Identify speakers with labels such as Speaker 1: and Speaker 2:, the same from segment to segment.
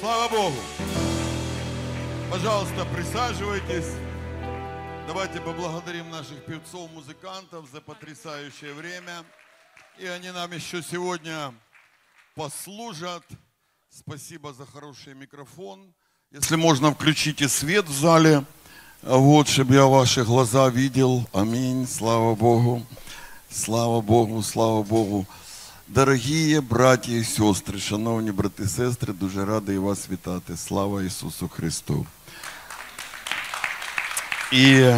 Speaker 1: Слава Богу! Пожалуйста, присаживайтесь. Давайте поблагодарим наших певцов, музыкантов за потрясающее время. И они нам еще сегодня послужат. Спасибо за хороший микрофон. Если можно, включите свет в зале. Вот, чтобы я ваши глаза видел. Аминь. Слава Богу. Слава Богу, слава Богу. Дорогі браті і сестри, шановні брати і сестри, дуже радий вас вітати. Слава Ісусу Христу. И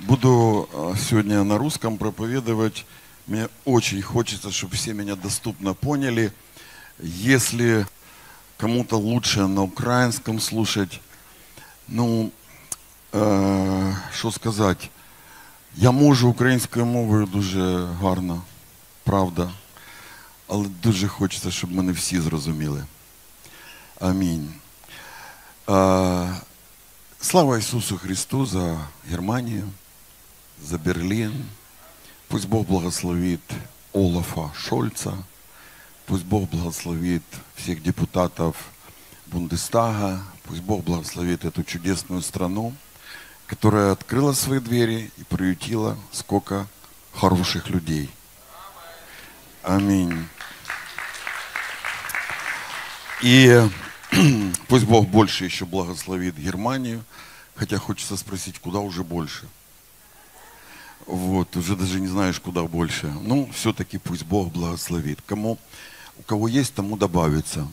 Speaker 1: буду э, сегодня на русском проповедовать. Мне очень хочется, чтобы все меня доступно поняли. Если кому-то лучше на украинском слушать, ну, е, що сказати, я можу українською мовою дуже гарно, правда. Але дуже хочеться, щоб мене всі зрозуміли. Амінь. Е, Слава Ісусу Христу за Германію, за Берлін. Пусть Бог благословит Олафа Шольца. Пусть Бог благословит всех депутатов Бундестага. Пусть Бог благословит эту чудесную страну, которая открыла свои двери и приютила сколько хороших людей. Аминь. И пусть Бог больше еще благословит Германию, хотя хочется спросить, куда уже больше. Вот, уже даже не знаешь, куда больше. Ну, все-таки пусть Бог благословит. Кому, у кого есть, тому добавится.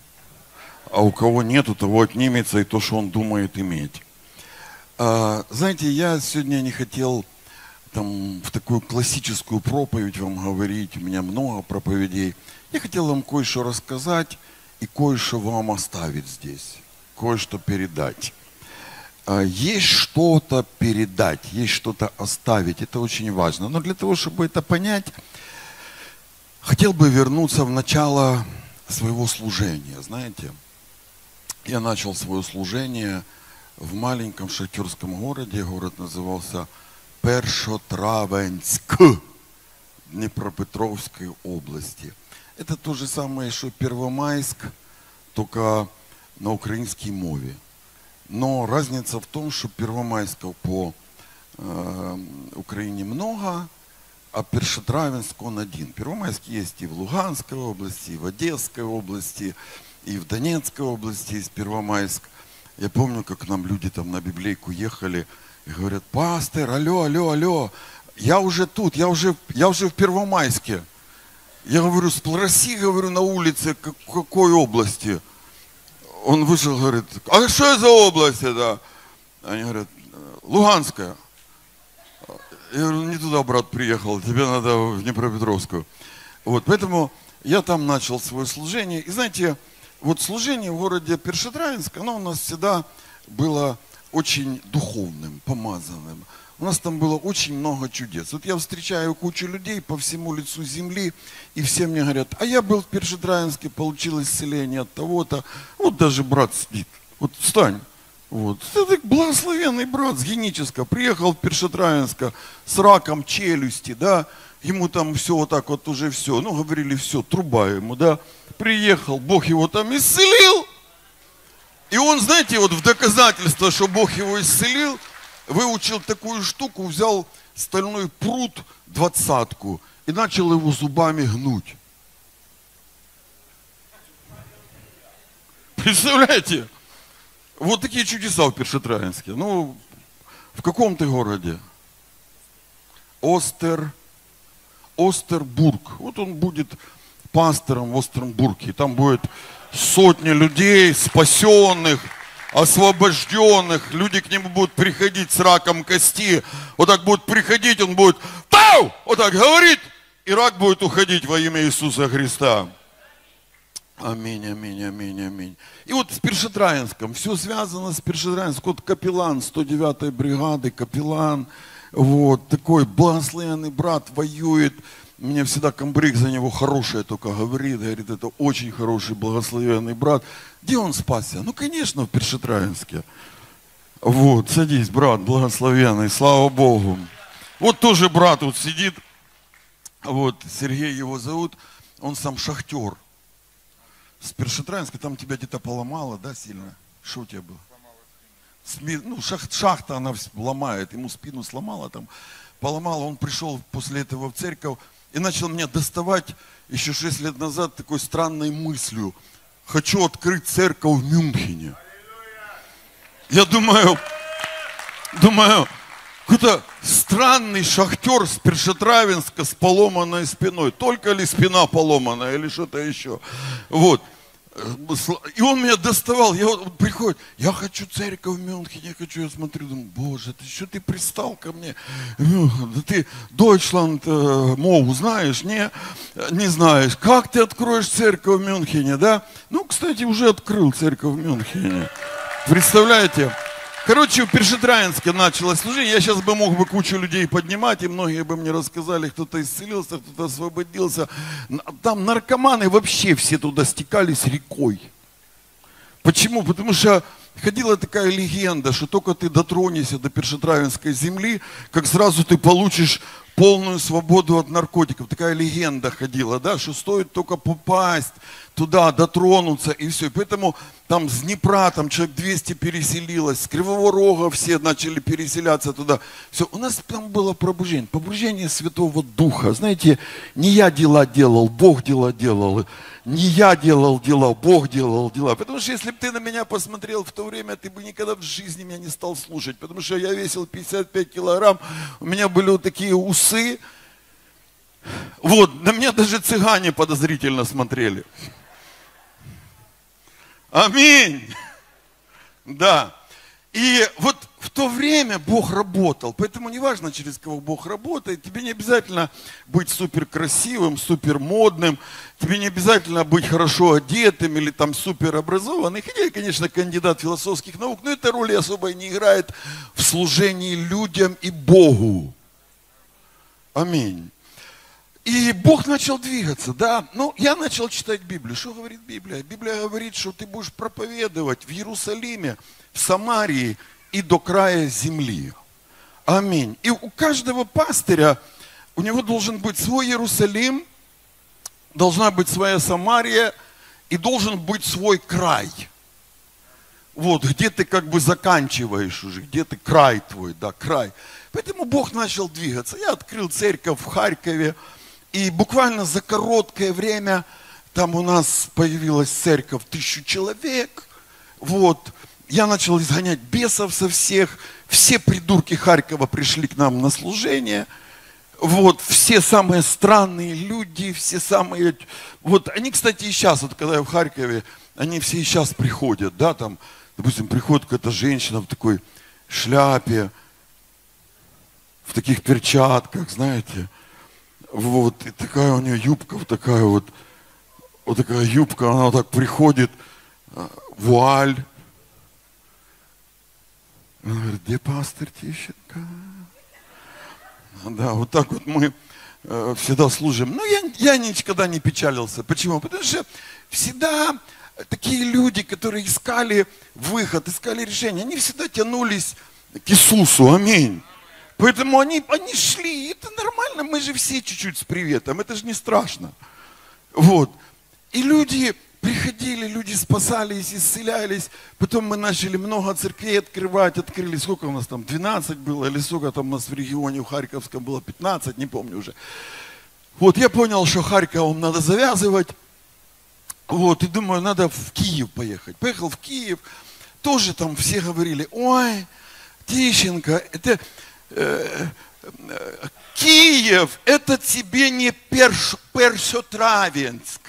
Speaker 1: А у кого нет, у того отнимется и то, что он думает иметь. А, знаете, я сегодня не хотел там в такую классическую проповедь вам говорить. У меня много проповедей. Я хотел вам кое-что рассказать и кое-что вам оставить здесь. Кое-что передать. А, Есть что-то передать, есть что-то оставить. Это очень важно. Но для того, чтобы это понять, хотел бы вернуться в начало своего служения. Знаете, я начал свое служение в маленьком шахтерском городе. Город назывался Першотравенск Днепропетровской области. Это то же самое, что Первомайск, только на украинской мове. Но разница в том, что Первомайска по э, Украине много, а Першотравенск он один. Первомайск есть и в Луганской области, и в Одесской области, и в Донецкой области есть Первомайск. Я помню, как нам люди там на библейку ехали и говорят, пастор, алло, алло, алло, я уже тут, я уже, я уже в Первомайске. Я говорю, спроси, говорю, на улице, как- какой области. Он вышел, говорит, а что за область это? Они говорят, Луганская. Я говорю, не туда, брат, приехал, тебе надо в Днепропетровскую. Вот, поэтому я там начал свое служение. И знаете, вот служение в городе Першетравинск, оно у нас всегда было очень духовным, помазанным. У нас там было очень много чудес. Вот я встречаю кучу людей по всему лицу земли, и все мне говорят, а я был в Першетравинске, получил исцеление от того-то. Вот даже брат сидит. Вот встань. Вот. Это благословенный брат с Генического. Приехал в Першетравинска с раком челюсти, да. Ему там все вот так вот уже все. Ну, говорили, все, труба ему, да. Приехал, Бог его там исцелил. И он, знаете, вот в доказательство, что Бог его исцелил, выучил такую штуку, взял стальной пруд, двадцатку, и начал его зубами гнуть. Представляете? Вот такие чудеса в Першетравинске. Ну, в каком ты городе? Остер, Остербург. Вот он будет пастором в Остербурге. Там будет сотни людей, спасенных, освобожденных. Люди к нему будут приходить с раком кости. Вот так будут приходить, он будет «Пау!» Вот так говорит, и рак будет уходить во имя Иисуса Христа. Аминь, аминь, аминь, аминь. И вот с Першетраинском, все связано с Першетраинском. Вот капеллан 109-й бригады, капеллан, вот, такой благословенный брат, воюет. Мне всегда комбриг за него хорошее только говорит, говорит, это очень хороший, благословенный брат. Где он спасся? Ну, конечно, в Першетраинске. Вот, садись, брат, благословенный, слава Богу. Вот тоже брат вот сидит, вот, Сергей его зовут, он сам шахтер. с Першетраинска, там тебя где-то поломало, да, сильно? Что у тебя было? Сми- Ну, шах- шахта, она ломает, ему спину сломала там, поломала, он пришел после этого в церковь и начал меня доставать еще шесть лет назад такой странной мыслью. Хочу открыть церковь в Мюнхене. Я думаю, думаю, какой-то странный шахтер с Першетравенска с поломанной спиной. Только ли спина поломанная или что-то еще. Вот. И он меня доставал, я вот приходит, я хочу церковь в Мюнхене, я хочу, я смотрю, думаю, боже, ты что ты пристал ко мне? Да ты Дойчланд э, мову знаешь, не? Не знаешь. Как ты откроешь церковь в Мюнхене, да? Ну, кстати, уже открыл церковь в Мюнхене. Представляете? Короче, в Першетраинске началось служение. Я сейчас бы мог бы кучу людей поднимать, и многие бы мне рассказали, кто-то исцелился, кто-то освободился. Там наркоманы вообще все туда стекались рекой. Почему? Потому что ходила такая легенда, что только ты дотронешься до Першетравинской земли, как сразу ты получишь полную свободу от наркотиков. Такая легенда ходила, да, что стоит только попасть туда, дотронуться и все. Поэтому там с Днепра, там человек 200 переселилось, с Кривого Рога все начали переселяться туда. Все, у нас там было пробуждение, пробуждение Святого Духа. Знаете, не я дела делал, Бог дела делал. Не я делал дела, Бог делал дела. Потому что если бы ты на меня посмотрел в то время, ты бы никогда в жизни меня не стал слушать. Потому что я весил 55 килограмм, у меня были вот такие усы. Вот, на меня даже цыгане подозрительно смотрели. Аминь. Да. И вот в то время Бог работал. Поэтому неважно, через кого Бог работает, тебе не обязательно быть супер красивым, супер модным, тебе не обязательно быть хорошо одетым или там супер образованным. Хотя я, конечно, кандидат философских наук, но эта роль особо не играет в служении людям и Богу. Аминь. И Бог начал двигаться, да. Ну, я начал читать Библию. Что говорит Библия? Библия говорит, что ты будешь проповедовать в Иерусалиме, в Самарии и до края земли. Аминь. И у каждого пастыря, у него должен быть свой Иерусалим, должна быть своя Самария и должен быть свой край. Вот, где ты как бы заканчиваешь уже, где ты край твой, да, край. Поэтому Бог начал двигаться. Я открыл церковь в Харькове, и буквально за короткое время там у нас появилась церковь тысячу человек. Вот. Я начал изгонять бесов со всех. Все придурки Харькова пришли к нам на служение. Вот, все самые странные люди, все самые... Вот, они, кстати, и сейчас, вот когда я в Харькове, они все и сейчас приходят, да, там, допустим, приходит какая-то женщина в такой шляпе, в таких перчатках, знаете, вот, и такая у нее юбка, вот такая вот, вот такая юбка, она вот так приходит, а, вуаль. Она говорит, где пастор Тищенко? Да, вот так вот мы э, всегда служим. Ну, я, я никогда не печалился. Почему? Потому что всегда такие люди, которые искали выход, искали решение, они всегда тянулись к Иисусу. Аминь. Поэтому они, они шли, это нормально, мы же все чуть-чуть с приветом, это же не страшно. Вот. И люди приходили, люди спасались, исцелялись. Потом мы начали много церквей открывать, открыли, сколько у нас там, 12 было, или сколько там у нас в регионе, в Харьковском было 15, не помню уже. Вот я понял, что Харьковом надо завязывать. Вот, и думаю, надо в Киев поехать. Поехал в Киев, тоже там все говорили, ой, Тищенко, это Киев, это тебе не Перш, Першотравенск.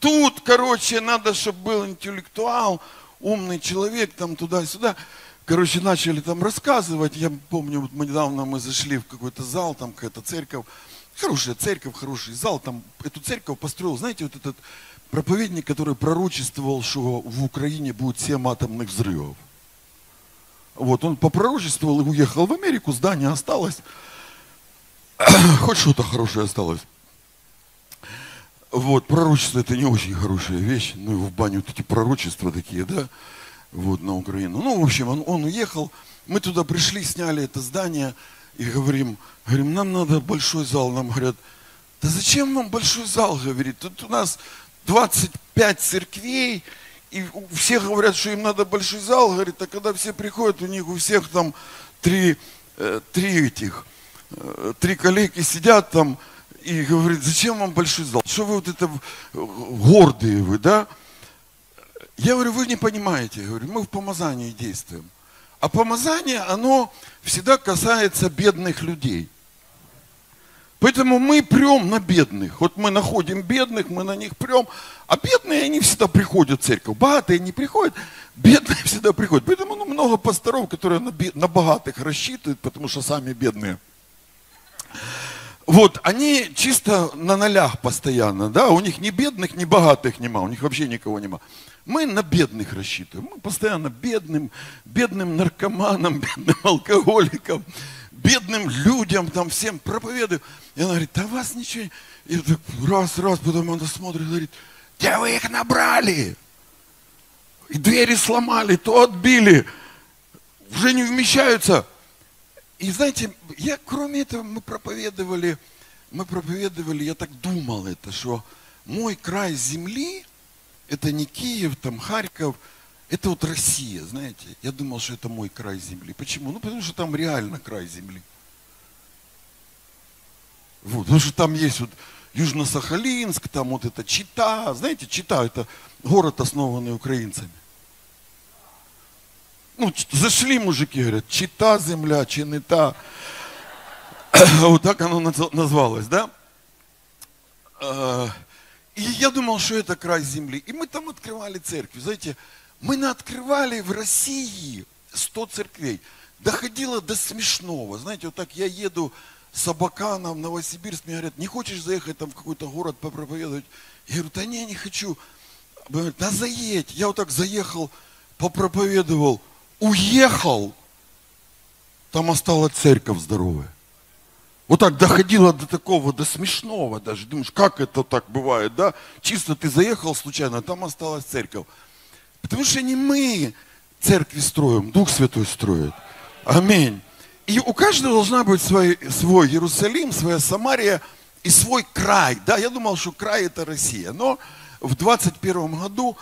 Speaker 1: Тут, короче, надо, чтобы был интеллектуал, умный человек, там туда-сюда. Короче, начали там рассказывать. Я помню, вот мы недавно мы зашли в какой-то зал, там какая-то церковь. Хорошая церковь, хороший зал. Там эту церковь построил, знаете, вот этот проповедник, который пророчествовал, что в Украине будет 7 атомных взрывов. Вот, он попророчествовал и уехал в Америку, здание осталось. Хоть что-то хорошее осталось. Вот, пророчество это не очень хорошая вещь. Ну и в баню вот эти пророчества такие, да, вот на Украину. Ну, в общем, он, он уехал. Мы туда пришли, сняли это здание и говорим, говорим, нам надо большой зал. Нам говорят, да зачем вам большой зал, говорит, тут у нас 25 церквей, и все говорят, что им надо большой зал, говорит, а когда все приходят, у них у всех там три, э, три этих, э, три коллеги сидят там и говорят, зачем вам большой зал? Что вы вот это гордые вы, да? Я говорю, вы не понимаете, говорю, мы в помазании действуем. А помазание, оно всегда касается бедных людей. Поэтому мы прем на бедных. Вот мы находим бедных, мы на них прем. А бедные, они всегда приходят в церковь. Богатые не приходят, бедные всегда приходят. Поэтому ну, много пасторов, которые на, на богатых рассчитывают, потому что сами бедные. Вот, они чисто на нолях постоянно, да, у них ни бедных, ни богатых нема, у них вообще никого нема. Мы на бедных рассчитываем, мы постоянно бедным, бедным наркоманам, бедным алкоголикам, бедным людям, там всем проповедую. И она говорит, да вас ничего... И так раз, раз, потом она смотрит и говорит, где вы их набрали? И двери сломали, то отбили, уже не вмещаются. И знаете, я кроме этого, мы проповедовали, мы проповедовали, я так думал это, что мой край земли, это не Киев, там Харьков, это вот Россия, знаете. Я думал, что это мой край земли. Почему? Ну, потому что там реально край земли. Вот, потому что там есть вот Южно-Сахалинск, там вот это Чита. Знаете, Чита это город, основанный украинцами. Ну, зашли мужики, говорят, Чита земля, Чинита. Вот так оно назвалось, да? А, и я думал, что это край земли. И мы там открывали церкви. Знаете, мы открывали в России 100 церквей. Доходило до смешного. Знаете, вот так я еду с Абакана в Новосибирск, мне говорят, не хочешь заехать там в какой-то город попроповедовать? Я говорю, да не, не хочу. Говорят, да заедь. Я вот так заехал, попроповедовал, уехал. Там осталась церковь здоровая. Вот так доходило до такого, до смешного даже. Думаешь, как это так бывает, да? Чисто ты заехал случайно, а там осталась церковь. Потому что не мы церкви строим, Дух Святой строит. Аминь. И у каждого должна быть свой, свой Иерусалим, своя Самария и свой край. Да, я думал, что край это Россия. Но в 21 году,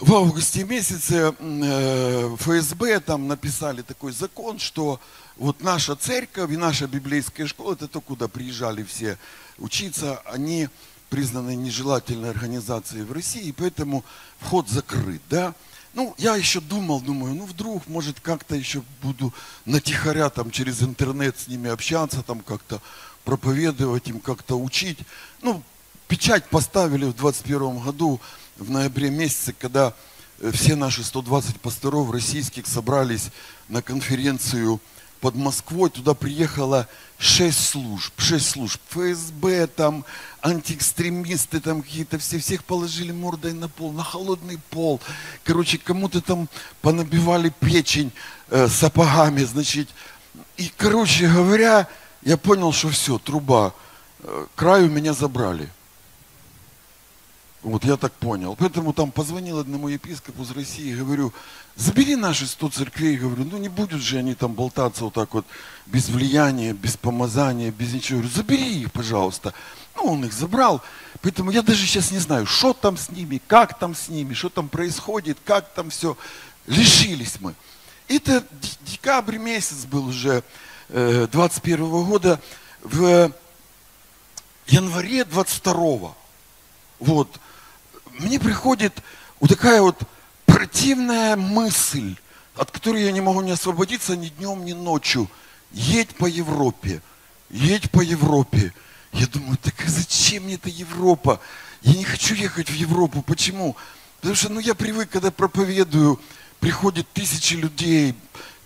Speaker 1: в августе месяце, э, ФСБ там написали такой закон, что вот наша церковь и наша библейская школа, это то, куда приезжали все учиться, они признаны нежелательной организацией в России, и поэтому вход закрыт, да. Ну, я еще думал, думаю, ну, вдруг, может, как-то еще буду натихаря там через интернет с ними общаться, там как-то проповедовать им, как-то учить. Ну, печать поставили в 21 году, в ноябре месяце, когда э, все наши 120 пасторов российских собрались на конференцию под Москвой, туда приехало шесть служб, шесть служб, ФСБ там, антиэкстремисты там какие-то, все, всех положили мордой на пол, на холодный пол. Короче, кому-то там понабивали печень э, сапогами, значит. И, короче говоря, я понял, что все, труба, э, у меня забрали. Вот я так понял. Поэтому там позвонил одному епископу из России, говорю, забери наши 100 церквей, говорю, ну не будут же они там болтаться вот так вот, без влияния, без помазания, без ничего. Говорю, забери их, пожалуйста. Ну, он их забрал. Поэтому я даже сейчас не знаю, что там с ними, как там с ними, что там происходит, как там все. Лишились мы. Это декабрь месяц был уже э, 21 года. В январе 22 вот, мне приходит вот такая вот противная мысль, от которой я не могу не освободиться ни днем, ни ночью. Едь по Европе, едь по Европе. Я думаю, так зачем мне эта Европа? Я не хочу ехать в Европу. Почему? Потому что ну, я привык, когда проповедую, приходят тысячи людей,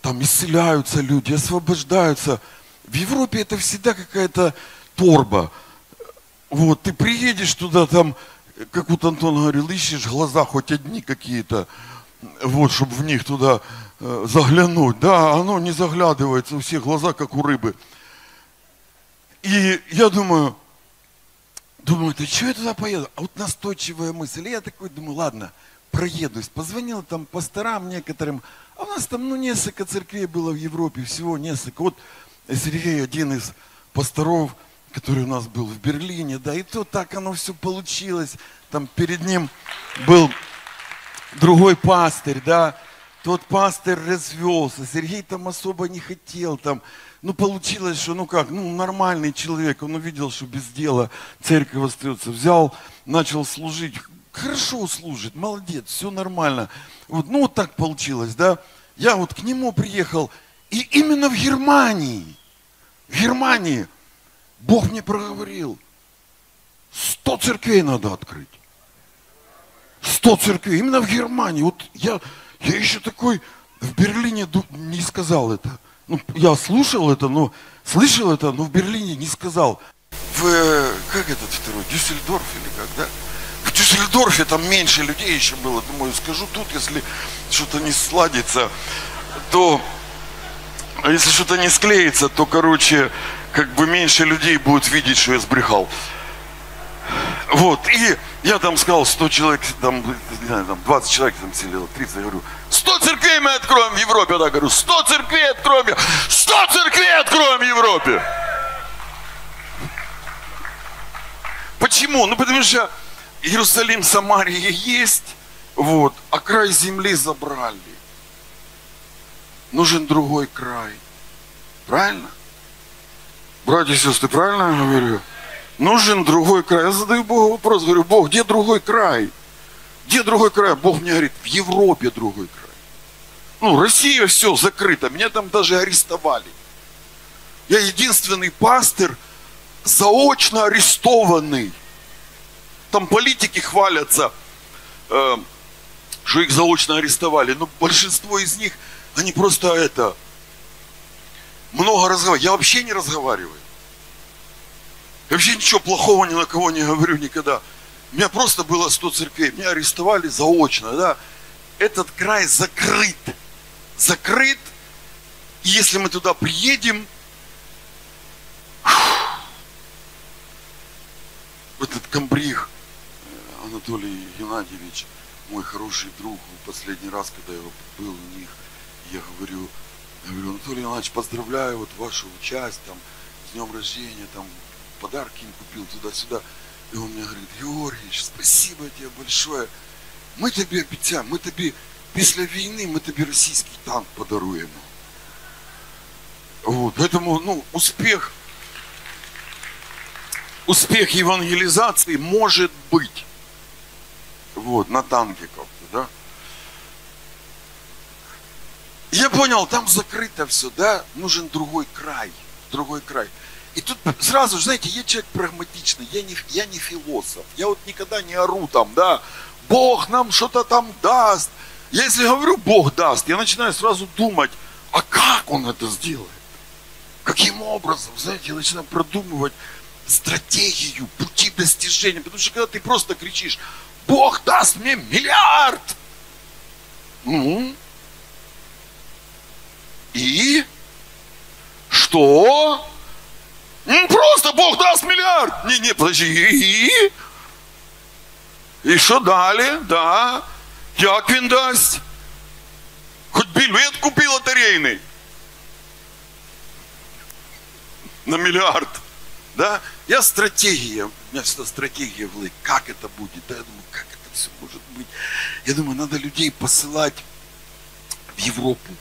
Speaker 1: там исцеляются люди, освобождаются. В Европе это всегда какая-то торба. Вот, ты приедешь туда, там как вот Антон говорил, ищешь глаза хоть одни какие-то, вот, чтобы в них туда э, заглянуть. Да, оно не заглядывается, у всех глаза, как у рыбы. И я думаю, думаю, ты что я туда поеду? А вот настойчивая мысль. И я такой думаю, ладно, проедусь. Позвонил там пасторам некоторым. А у нас там, ну, несколько церквей было в Европе, всего несколько. Вот Сергей, один из пасторов, который у нас был в Берлине, да, и то так оно все получилось. Там перед ним был другой пастырь, да, тот пастырь развелся, Сергей там особо не хотел, там, ну, получилось, что, ну как, ну, нормальный человек, он увидел, что без дела церковь остается, взял, начал служить, хорошо служит, молодец, все нормально. Вот, ну, вот так получилось, да. Я вот к нему приехал, и именно в Германии, в Германии, Бог мне проговорил, сто церквей надо открыть. Сто церквей, именно в Германии. Вот я, я еще такой в Берлине не сказал это. Ну, я слушал это, но слышал это, но в Берлине не сказал. В, как этот второй, Дюссельдорф или как, да? В Дюссельдорфе там меньше людей еще было. Думаю, скажу тут, если что-то не сладится, то, если что-то не склеится, то, короче, как бы меньше людей будет видеть, что я сбрехал. Вот, и я там сказал, 100 человек, там, не знаю, там 20 человек там сидело, 30, я говорю, 100 церквей мы откроем в Европе, да, говорю, 100 церквей откроем, 100 церквей откроем в Европе. Почему? Ну, потому что Иерусалим, Самария есть, вот, а край земли забрали. Нужен другой край. Правильно? Братья и сестры, правильно я говорю? Нужен другой край. Я задаю Богу вопрос, говорю, Бог, где другой край? Где другой край? Бог мне говорит, в Европе другой край. Ну, Россия все закрыто, меня там даже арестовали. Я единственный пастор, заочно арестованный. Там политики хвалятся, э, что их заочно арестовали. Но большинство из них, они просто это, много разговаривают. Я вообще не разговариваю. Я вообще ничего плохого ни на кого не говорю никогда. У меня просто было 100 церквей. Меня арестовали заочно, да. Этот край закрыт. Закрыт. И если мы туда приедем, этот комбриг э, Анатолий Геннадьевич, мой хороший друг, последний раз, когда я был у них, я говорю, я говорю, Анатолий Иванович, поздравляю вот вашу часть, там, с днем рождения, там, подарки им купил туда-сюда. И он мне говорит, Георгиевич, спасибо тебе большое. Мы тебе обещаем, мы тебе после войны мы тебе российский танк подаруем. Вот, поэтому, ну, успех, успех евангелизации может быть. Вот, на танке как-то, да. Я понял, там закрыто все, да, нужен другой край, другой край. И тут сразу, знаете, я человек прагматичный, я не, я не философ, я вот никогда не ору там, да, Бог нам что-то там даст. Я если говорю, Бог даст, я начинаю сразу думать, а как Он это сделает? Каким образом, знаете, я начинаю продумывать стратегию, пути достижения. Потому что когда ты просто кричишь, Бог даст мне миллиард, ну, и что? Просто Бог даст миллиард. Не, не, подожди. И? И что далі? Да. Як він дасть? Хоть билет купи лотерейный. На миллиард. Да? Я стратегия. У меня всегда стратегия была. Как это будет? Да, я думаю, как это все может быть? Я думаю, надо людей посылать в Европу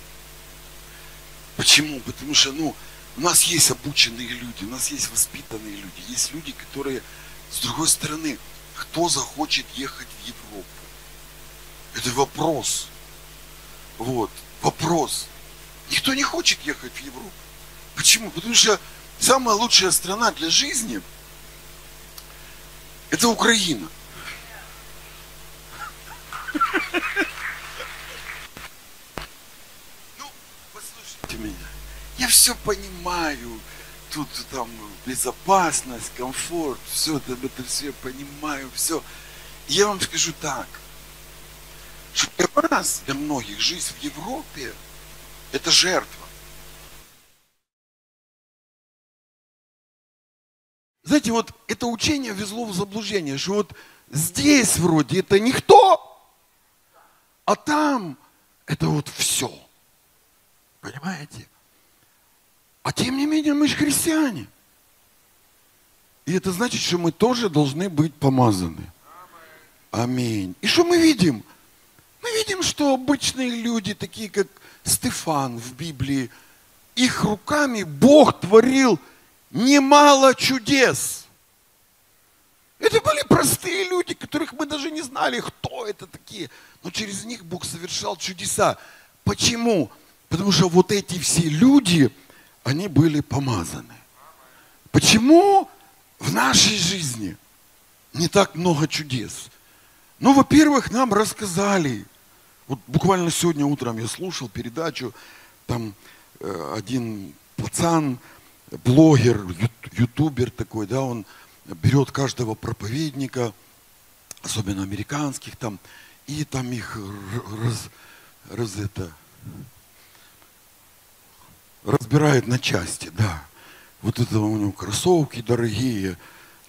Speaker 1: Почему? Потому что, ну, у нас есть обученные люди, у нас есть воспитанные люди, есть люди, которые, с другой стороны, кто захочет ехать в Европу? Это вопрос. Вот, вопрос. Никто не хочет ехать в Европу. Почему? Потому что самая лучшая страна для жизни – это Украина. Меня. Я все понимаю. Тут там безопасность, комфорт, все это, это все понимаю, все. я вам скажу так, что для вас, для многих, жизнь в Европе – это жертва. Знаете, вот это учение везло в заблуждение, что вот здесь вроде это никто, а там это вот все. Понимаете? А тем не менее мы же христиане. И это значит, что мы тоже должны быть помазаны. Аминь. И что мы видим? Мы видим, что обычные люди, такие как Стефан в Библии, их руками Бог творил немало чудес. Это были простые люди, которых мы даже не знали, кто это такие. Но через них Бог совершал чудеса. Почему? Потому что вот эти все люди, они были помазаны. Почему в нашей жизни не так много чудес? Ну, во-первых, нам рассказали, вот буквально сегодня утром я слушал передачу, там э, один пацан, блогер, ютубер такой, да, он берет каждого проповедника, особенно американских там, и там их раз, раз это, разбирает на части, да. Вот это у него кроссовки дорогие,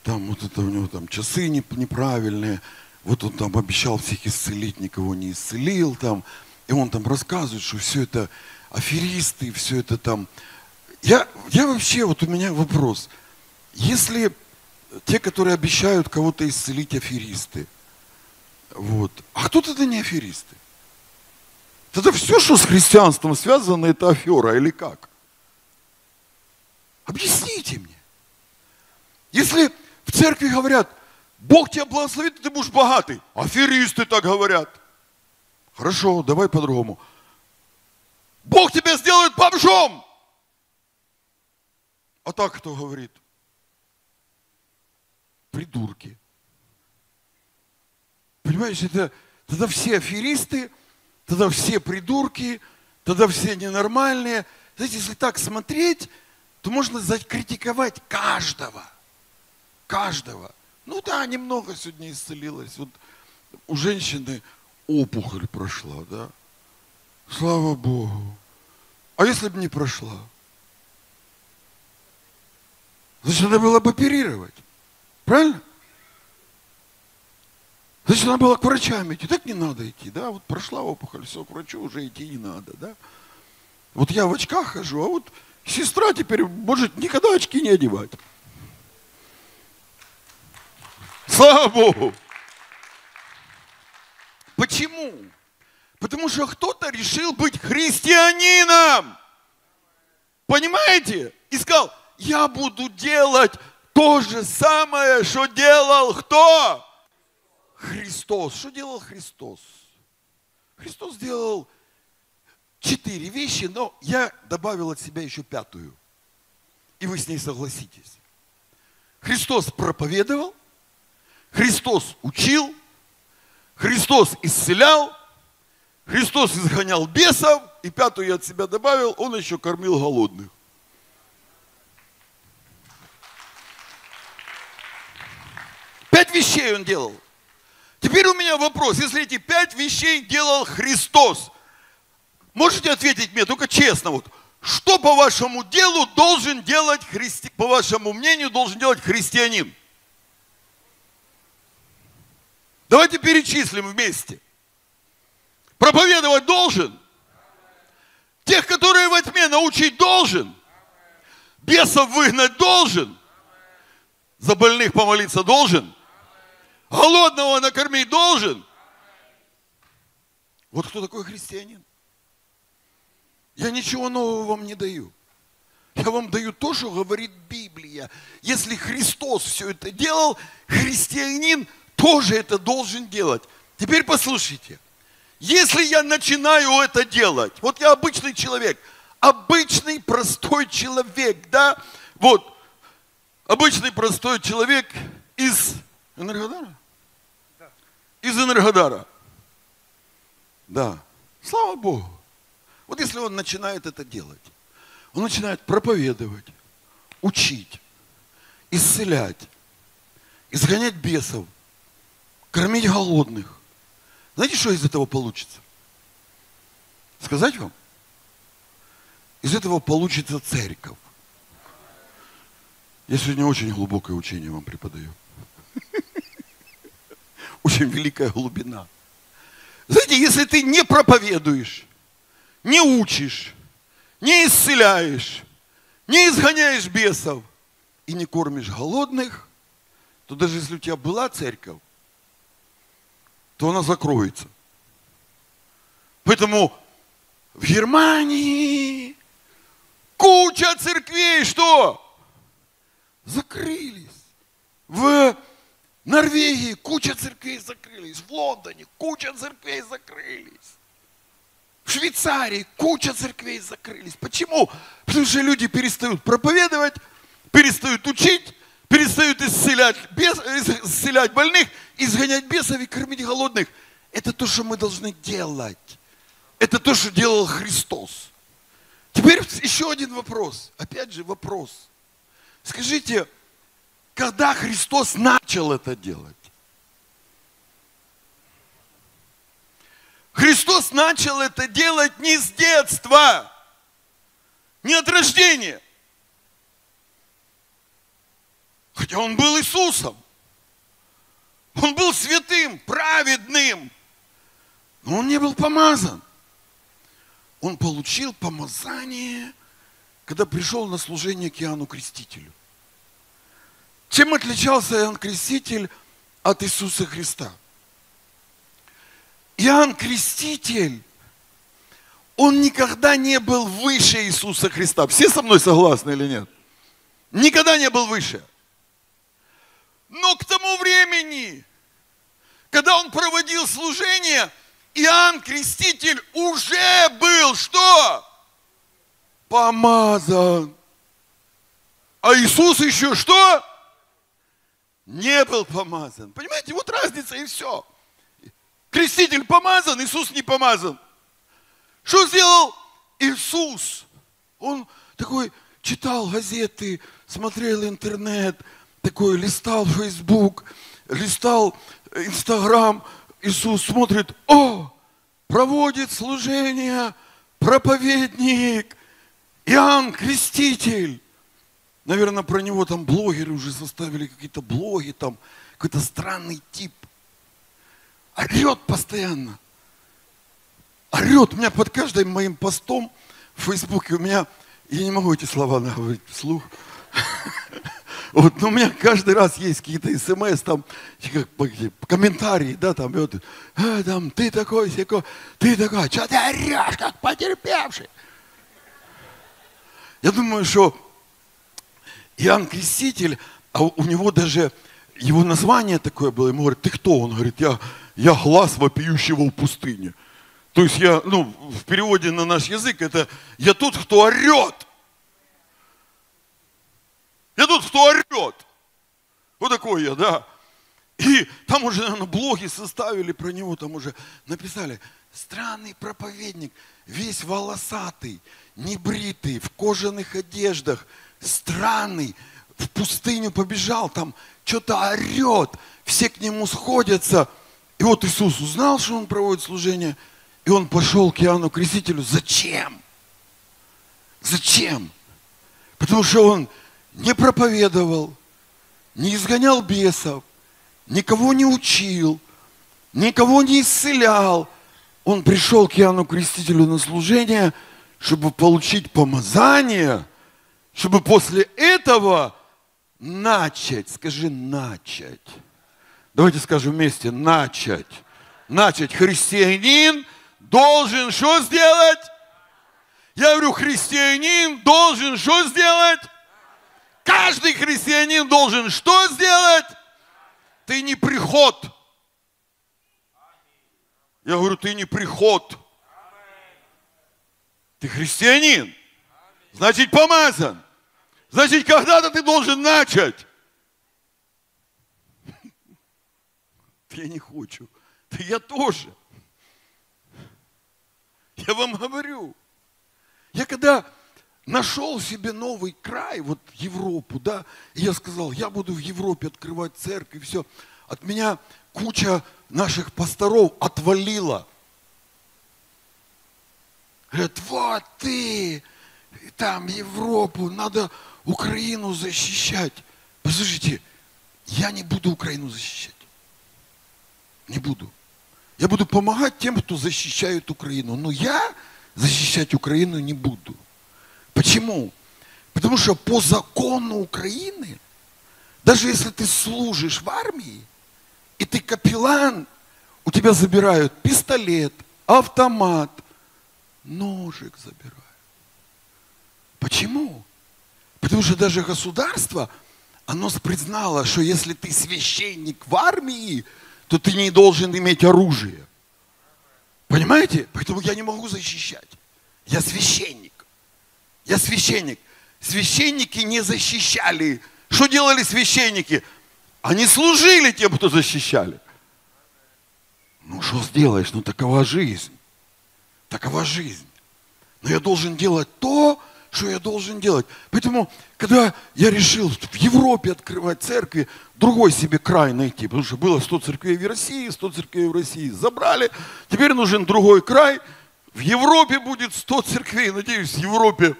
Speaker 1: там вот это у него там часы неправильные, вот он там обещал всех исцелить, никого не исцелил там, и он там рассказывает, что все это аферисты, все это там. Я, я вообще, вот у меня вопрос, если те, которые обещают кого-то исцелить, аферисты, вот, а кто тогда не аферисты? Тогда все, что с христианством связано, это афера или как? Объясните мне. Если в церкви говорят, Бог тебя благословит, ты будешь богатый. Аферисты так говорят. Хорошо, давай по-другому. Бог тебя сделает бомжом. А так кто говорит? Придурки. Понимаешь, это тогда все аферисты, тогда все придурки, тогда все ненормальные. Знаете, если так смотреть, то можно закритиковать каждого. Каждого. Ну да, немного сегодня исцелилось. Вот у женщины опухоль прошла, да. Слава Богу. А если бы не прошла? Значит, надо было бы оперировать. Правильно? Значит, надо было к врачам идти. Так не надо идти, да? Вот прошла опухоль, все, к врачу уже идти не надо, да? Вот я в очках хожу, а вот Сестра теперь может никогда очки не одевать. Слава Богу. Почему? Потому что кто-то решил быть христианином. Понимаете? И сказал, я буду делать то же самое, что делал кто? Христос. Что делал Христос? Христос сделал четыре вещи, но я добавил от себя еще пятую. И вы с ней согласитесь. Христос проповедовал, Христос учил, Христос исцелял, Христос изгонял бесов, и пятую я от себя добавил, он еще кормил голодных. Пять вещей он делал. Теперь у меня вопрос, если эти пять вещей делал Христос, Можете ответить мне только честно, вот, что по вашему делу должен делать, христи... по вашему мнению, должен делать христианин? Давайте перечислим вместе. Проповедовать должен. Тех, которые во тьме, научить должен. Бесов выгнать должен. За больных помолиться должен. Голодного накормить должен. Вот кто такой христианин? Я ничего нового вам не даю. Я вам даю то, что говорит Библия. Если Христос все это делал, христианин тоже это должен делать. Теперь послушайте. Если я начинаю это делать, вот я обычный человек, обычный простой человек, да, вот, обычный простой человек из Энергодара? Из Энергодара. Да. Слава Богу. Вот если он начинает это делать, он начинает проповедовать, учить, исцелять, изгонять бесов, кормить голодных. Знаете, что из этого получится? Сказать вам? Из этого получится церковь. Я сегодня очень глубокое учение вам преподаю. Очень великая глубина. Знаете, если ты не проповедуешь, не учишь, не исцеляешь, не изгоняешь бесов, и не кормишь голодных, то даже если у тебя была церковь, то она закроется. Поэтому в Германии куча церквей, что? Закрылись. В Норвегии куча церквей закрылись. В Лондоне куча церквей закрылись. В Швейцарии куча церквей закрылись. Почему? Потому что люди перестают проповедовать, перестают учить, перестают исцелять, бес, исцелять больных, изгонять бесов и кормить голодных. Это то, что мы должны делать. Это то, что делал Христос. Теперь еще один вопрос. Опять же вопрос. Скажите, когда Христос начал это делать? Христос начал это делать не с детства, не от рождения. Хотя он был Иисусом. Он был святым, праведным. Но он не был помазан. Он получил помазание, когда пришел на служение к Иоанну Крестителю. Чем отличался Иоанн Креститель от Иисуса Христа? Иоанн Креститель, он никогда не был выше Иисуса Христа. Все со мной согласны или нет? Никогда не был выше. Но к тому времени, когда он проводил служение, Иоанн Креститель уже был что? Помазан. А Иисус еще что? Не был помазан. Понимаете, вот разница и все. Креститель помазан, Иисус не помазан. Что сделал Иисус? Он такой читал газеты, смотрел интернет, такой листал Facebook, листал Инстаграм. Иисус смотрит, о, проводит служение проповедник Иоанн Креститель. Наверное, про него там блогеры уже составили какие-то блоги, там какой-то странный тип. Орет постоянно. Орет. У меня под каждым моим постом в Фейсбуке, у меня, я не могу эти слова наговорить вслух. Вот, но у меня каждый раз есть какие-то смс, там, как, комментарии, да, там, вот, э, там, ты такой, секой, ты такой, что ты орешь, как потерпевший. Я думаю, что Иоанн Креститель, а у него даже его название такое было, ему говорят, ты кто? Он говорит, я, я глаз вопиющего в пустыне. То есть я, ну, в переводе на наш язык, это я тот, кто орет. Я тот, кто орет. Вот такой я, да. И там уже, наверное, блоги составили про него, там уже написали, странный проповедник, весь волосатый, небритый, в кожаных одеждах, странный, в пустыню побежал, там что-то орет, все к нему сходятся. И вот Иисус узнал, что он проводит служение, и он пошел к Иоанну Крестителю. Зачем? Зачем? Потому что он не проповедовал, не изгонял бесов, никого не учил, никого не исцелял. Он пришел к Иоанну Крестителю на служение, чтобы получить помазание, чтобы после этого начать, скажи начать. Давайте скажем вместе, начать. Начать. Христианин должен что сделать? Я говорю, христианин должен что сделать? Каждый христианин должен что сделать? Ты не приход. Я говорю, ты не приход. Ты христианин. Значит, помазан. Значит, когда-то ты должен начать. Я не хочу. Да я тоже. Я вам говорю. Я когда нашел себе новый край, вот Европу, да, и я сказал, я буду в Европе открывать церковь, и все. От меня куча наших пасторов отвалила. Говорят, вот ты, там Европу, надо Украину защищать. Послушайте, я не буду Украину защищать. Не буду. Я буду помогать тем, кто защищает Украину. Но я защищать Украину не буду. Почему? Потому что по закону Украины, даже если ты служишь в армии, и ты капеллан, у тебя забирают пистолет, автомат, ножик забирают. Почему? Потому что даже государство, оно признало, что если ты священник в армии, то ты не должен иметь оружие. Понимаете? Поэтому я не могу защищать. Я священник. Я священник. Священники не защищали. Что делали священники? Они служили тем, кто защищали. Ну, что сделаешь? Ну, такова жизнь. Такова жизнь. Но я должен делать то, что я должен делать. Поэтому, когда я решил в Европе открывать церкви, другой себе край найти, потому что было 100 церквей в России, 100 церквей в России забрали, теперь нужен другой край, в Европе будет 100 церквей, надеюсь, в Европе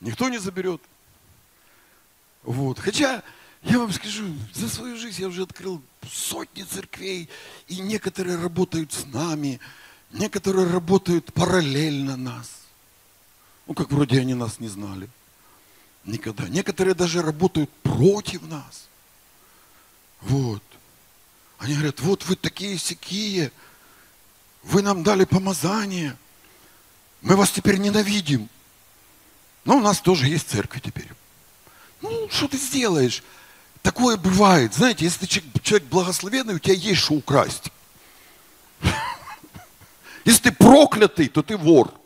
Speaker 1: никто не заберет. Вот. Хотя, я вам скажу, за свою жизнь я уже открыл сотни церквей, и некоторые работают с нами, некоторые работают параллельно нас. Ну, как вроде они нас не знали. Никогда. Некоторые даже работают против нас. Вот. Они говорят, вот вы такие сякие, вы нам дали помазание, мы вас теперь ненавидим. Но у нас тоже есть церковь теперь. Ну, что ты сделаешь? Такое бывает. Знаете, если ты человек благословенный, у тебя есть что украсть. Если ты проклятый, то ты вор.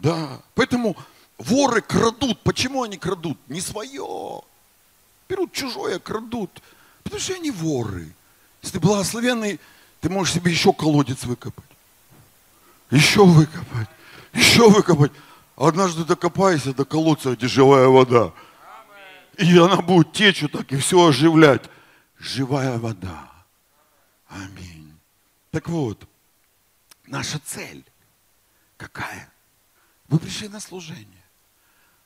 Speaker 1: Да. Поэтому воры крадут. Почему они крадут? Не свое. Берут чужое, крадут. Потому что они воры. Если ты благословенный, ты можешь себе еще колодец выкопать. Еще выкопать. Еще выкопать. Однажды докопайся до колодца, где живая вода. И она будет течь вот так и все оживлять. Живая вода. Аминь. Так вот, наша цель какая? Вы пришли на служение,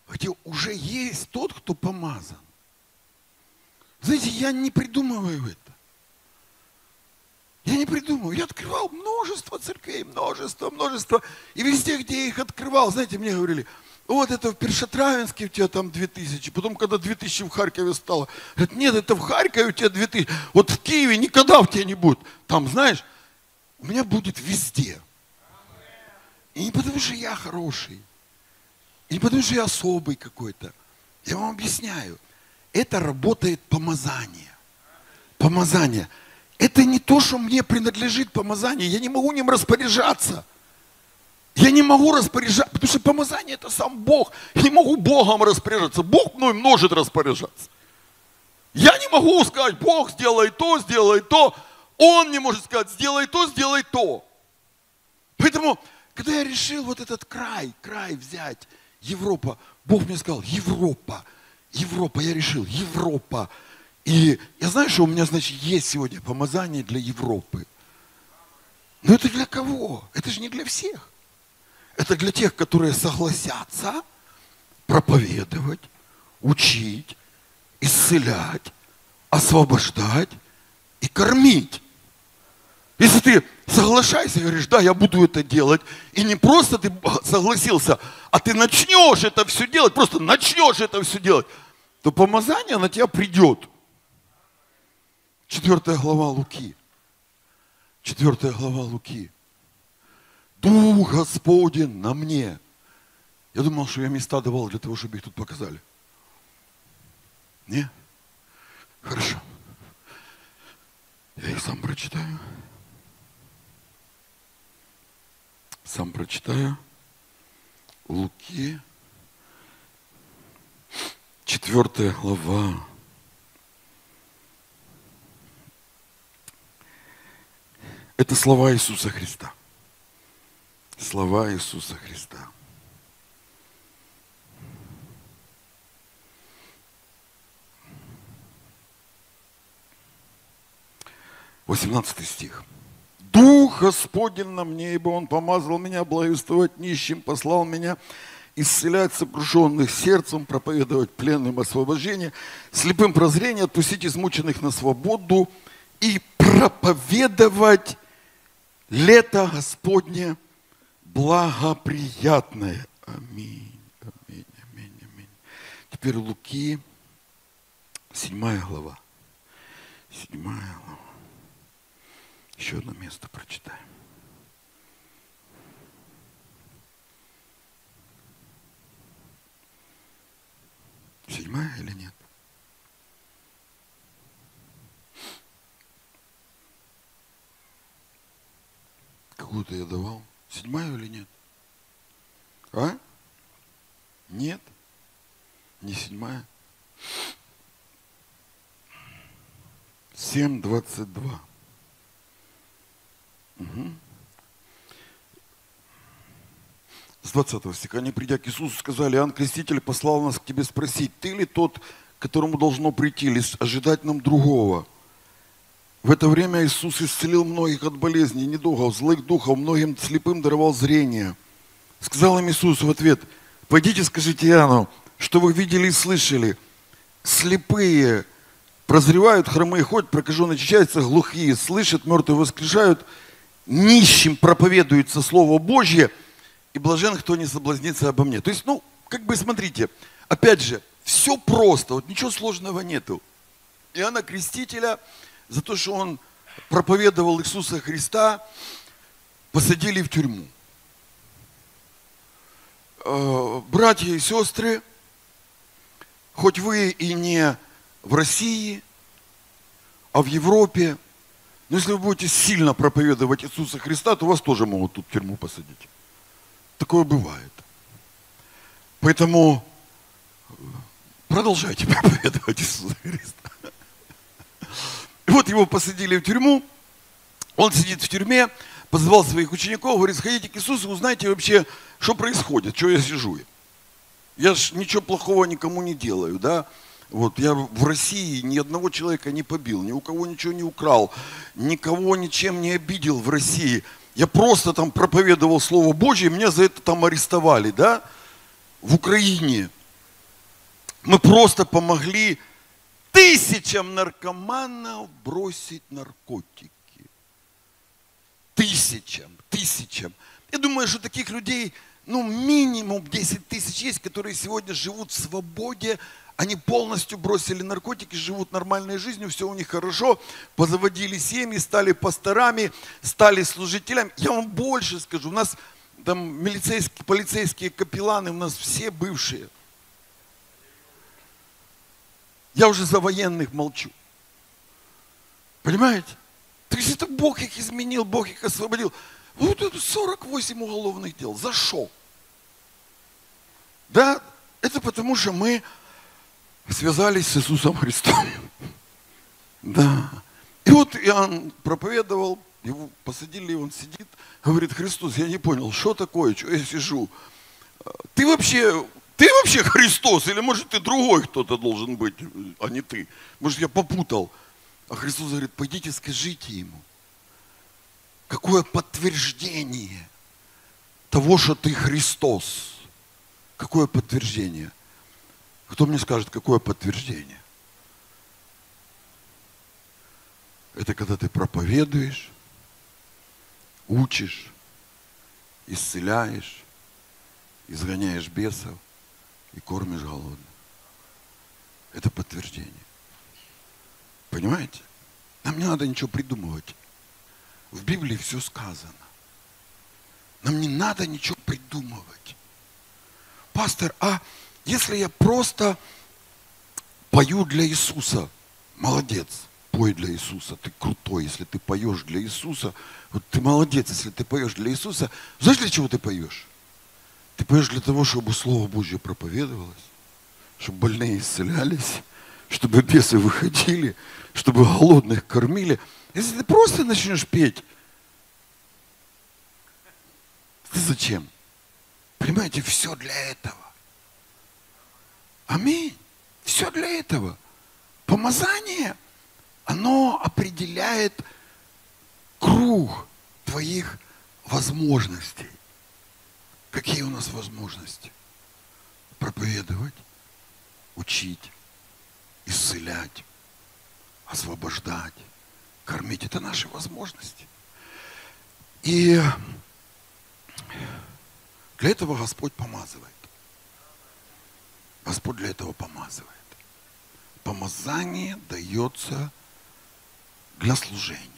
Speaker 1: где уже есть тот, кто помазан. Знаете, я не придумываю это. Я не придумываю. Я открывал множество церквей, множество, множество. И везде, где я их открывал, знаете, мне говорили, вот это в Першотравенске у тебя там 2000. Потом, когда 2000 в Харькове стало, говорят, нет, это в Харькове у тебя 2000. Вот в Киеве никогда у тебя не будет. Там, знаешь, у меня будет везде. И не потому, что я хороший, и не потому, что я особый какой-то. Я вам объясняю. Это работает помазание. Помазание. Это не то, что мне принадлежит помазание. Я не могу ним распоряжаться. Я не могу распоряжаться, потому что помазание это сам Бог. Я не могу Богом распоряжаться. Бог мной может распоряжаться. Я не могу сказать, Бог, сделай то, сделай то. Он не может сказать, сделай то, сделай то. Поэтому когда я решил вот этот край, край взять, Европа, Бог мне сказал, Европа, Европа, я решил, Европа. И я знаю, что у меня, значит, есть сегодня помазание для Европы. Но это для кого? Это же не для всех. Это для тех, которые согласятся проповедовать, учить, исцелять, освобождать и кормить. Если ты соглашайся, говоришь, да, я буду это делать, и не просто ты согласился, а ты начнешь это все делать, просто начнешь это все делать, то помазание на тебя придет. Четвертая глава Луки. Четвертая глава Луки. Дух Господень на мне. Я думал, что я места давал для того, чтобы их тут показали. Не? Хорошо. Я их сам прочитаю. Сам прочитаю. Луки, четвертая глава. Это слова Иисуса Христа. Слова Иисуса Христа. Восемнадцатый стих. Дух Господень на мне, ибо Он помазал меня благовествовать нищим, послал меня исцелять сокрушенных сердцем, проповедовать пленным освобождение, слепым прозрение, отпустить измученных на свободу и проповедовать лето Господне благоприятное. Аминь. Аминь, аминь, аминь. Теперь Луки, седьмая глава. Седьмая глава. Еще одно место прочитаем. Седьмая или нет? Какую-то я давал. Седьмая или нет? А? Нет? Не седьмая? 7.22. С 20 стиха. Они, придя к Иисусу, сказали, Иоанн Креститель послал нас к тебе спросить, ты ли тот, которому должно прийти, или ожидать нам другого? В это время Иисус исцелил многих от болезней, недугов, злых духов, многим слепым даровал зрение. Сказал им Иисус в ответ, пойдите скажите Иоанну, что вы видели и слышали. Слепые прозревают, хромые ходят, прокаженные очищаются, глухие слышат, мертвые воскрешают, нищим проповедуется Слово Божье, и блажен, кто не соблазнится обо мне. То есть, ну, как бы смотрите, опять же, все просто, вот ничего сложного нету. Иоанна Крестителя за то, что он проповедовал Иисуса Христа, посадили в тюрьму. Э, братья и сестры, хоть вы и не в России, а в Европе, но если вы будете сильно проповедовать Иисуса Христа, то вас тоже могут тут в тюрьму посадить. Такое бывает. Поэтому э, продолжайте проповедовать Иисуса Христа. Вот его посадили в тюрьму, он сидит в тюрьме, позвал своих учеников, говорит, сходите к Иисусу, узнайте вообще, что происходит, что я сижу. Я ж ничего плохого никому не делаю, да. Вот я в России ни одного человека не побил, ни у кого ничего не украл, никого ничем не обидел в России. Я просто там проповедовал Слово Божье, меня за это там арестовали, да, в Украине. Мы просто помогли тысячам наркоманов бросить наркотики. Тысячам, тысячам. Я думаю, что таких людей, ну, минимум 10 тысяч есть, которые сегодня живут в свободе, они полностью бросили наркотики, живут нормальной жизнью, все у них хорошо, позаводили семьи, стали пасторами, стали служителями. Я вам больше скажу, у нас там милицейские, полицейские капелланы, у нас все бывшие – я уже за военных молчу. Понимаете? То есть это Бог их изменил, Бог их освободил. Вот это 48 уголовных дел. За что? Да, это потому что мы связались с Иисусом Христом. Да. И вот Иоанн проповедовал, его посадили, он сидит, говорит, Христос, я не понял, что такое, что я сижу. Ты вообще ты вообще Христос, или может ты другой кто-то должен быть, а не ты? Может я попутал? А Христос говорит, пойдите скажите ему, какое подтверждение того, что ты Христос. Какое подтверждение? Кто мне скажет, какое подтверждение? Это когда ты проповедуешь, учишь, исцеляешь, изгоняешь бесов – и кормишь голодных. Это подтверждение. Понимаете? Нам не надо ничего придумывать. В Библии все сказано. Нам не надо ничего придумывать. Пастор, а если я просто пою для Иисуса, молодец, пой для Иисуса, ты крутой, если ты поешь для Иисуса, вот ты молодец, если ты поешь для Иисуса. Знаешь, для чего ты поешь? Ты поешь для того, чтобы Слово Божье проповедовалось, чтобы больные исцелялись, чтобы бесы выходили, чтобы голодных кормили. Если ты просто начнешь петь, ты зачем? Понимаете, все для этого. Аминь. Все для этого. Помазание, оно определяет круг твоих возможностей. Какие у нас возможности? Проповедовать, учить, исцелять, освобождать, кормить. Это наши возможности. И для этого Господь помазывает. Господь для этого помазывает. Помазание дается для служения.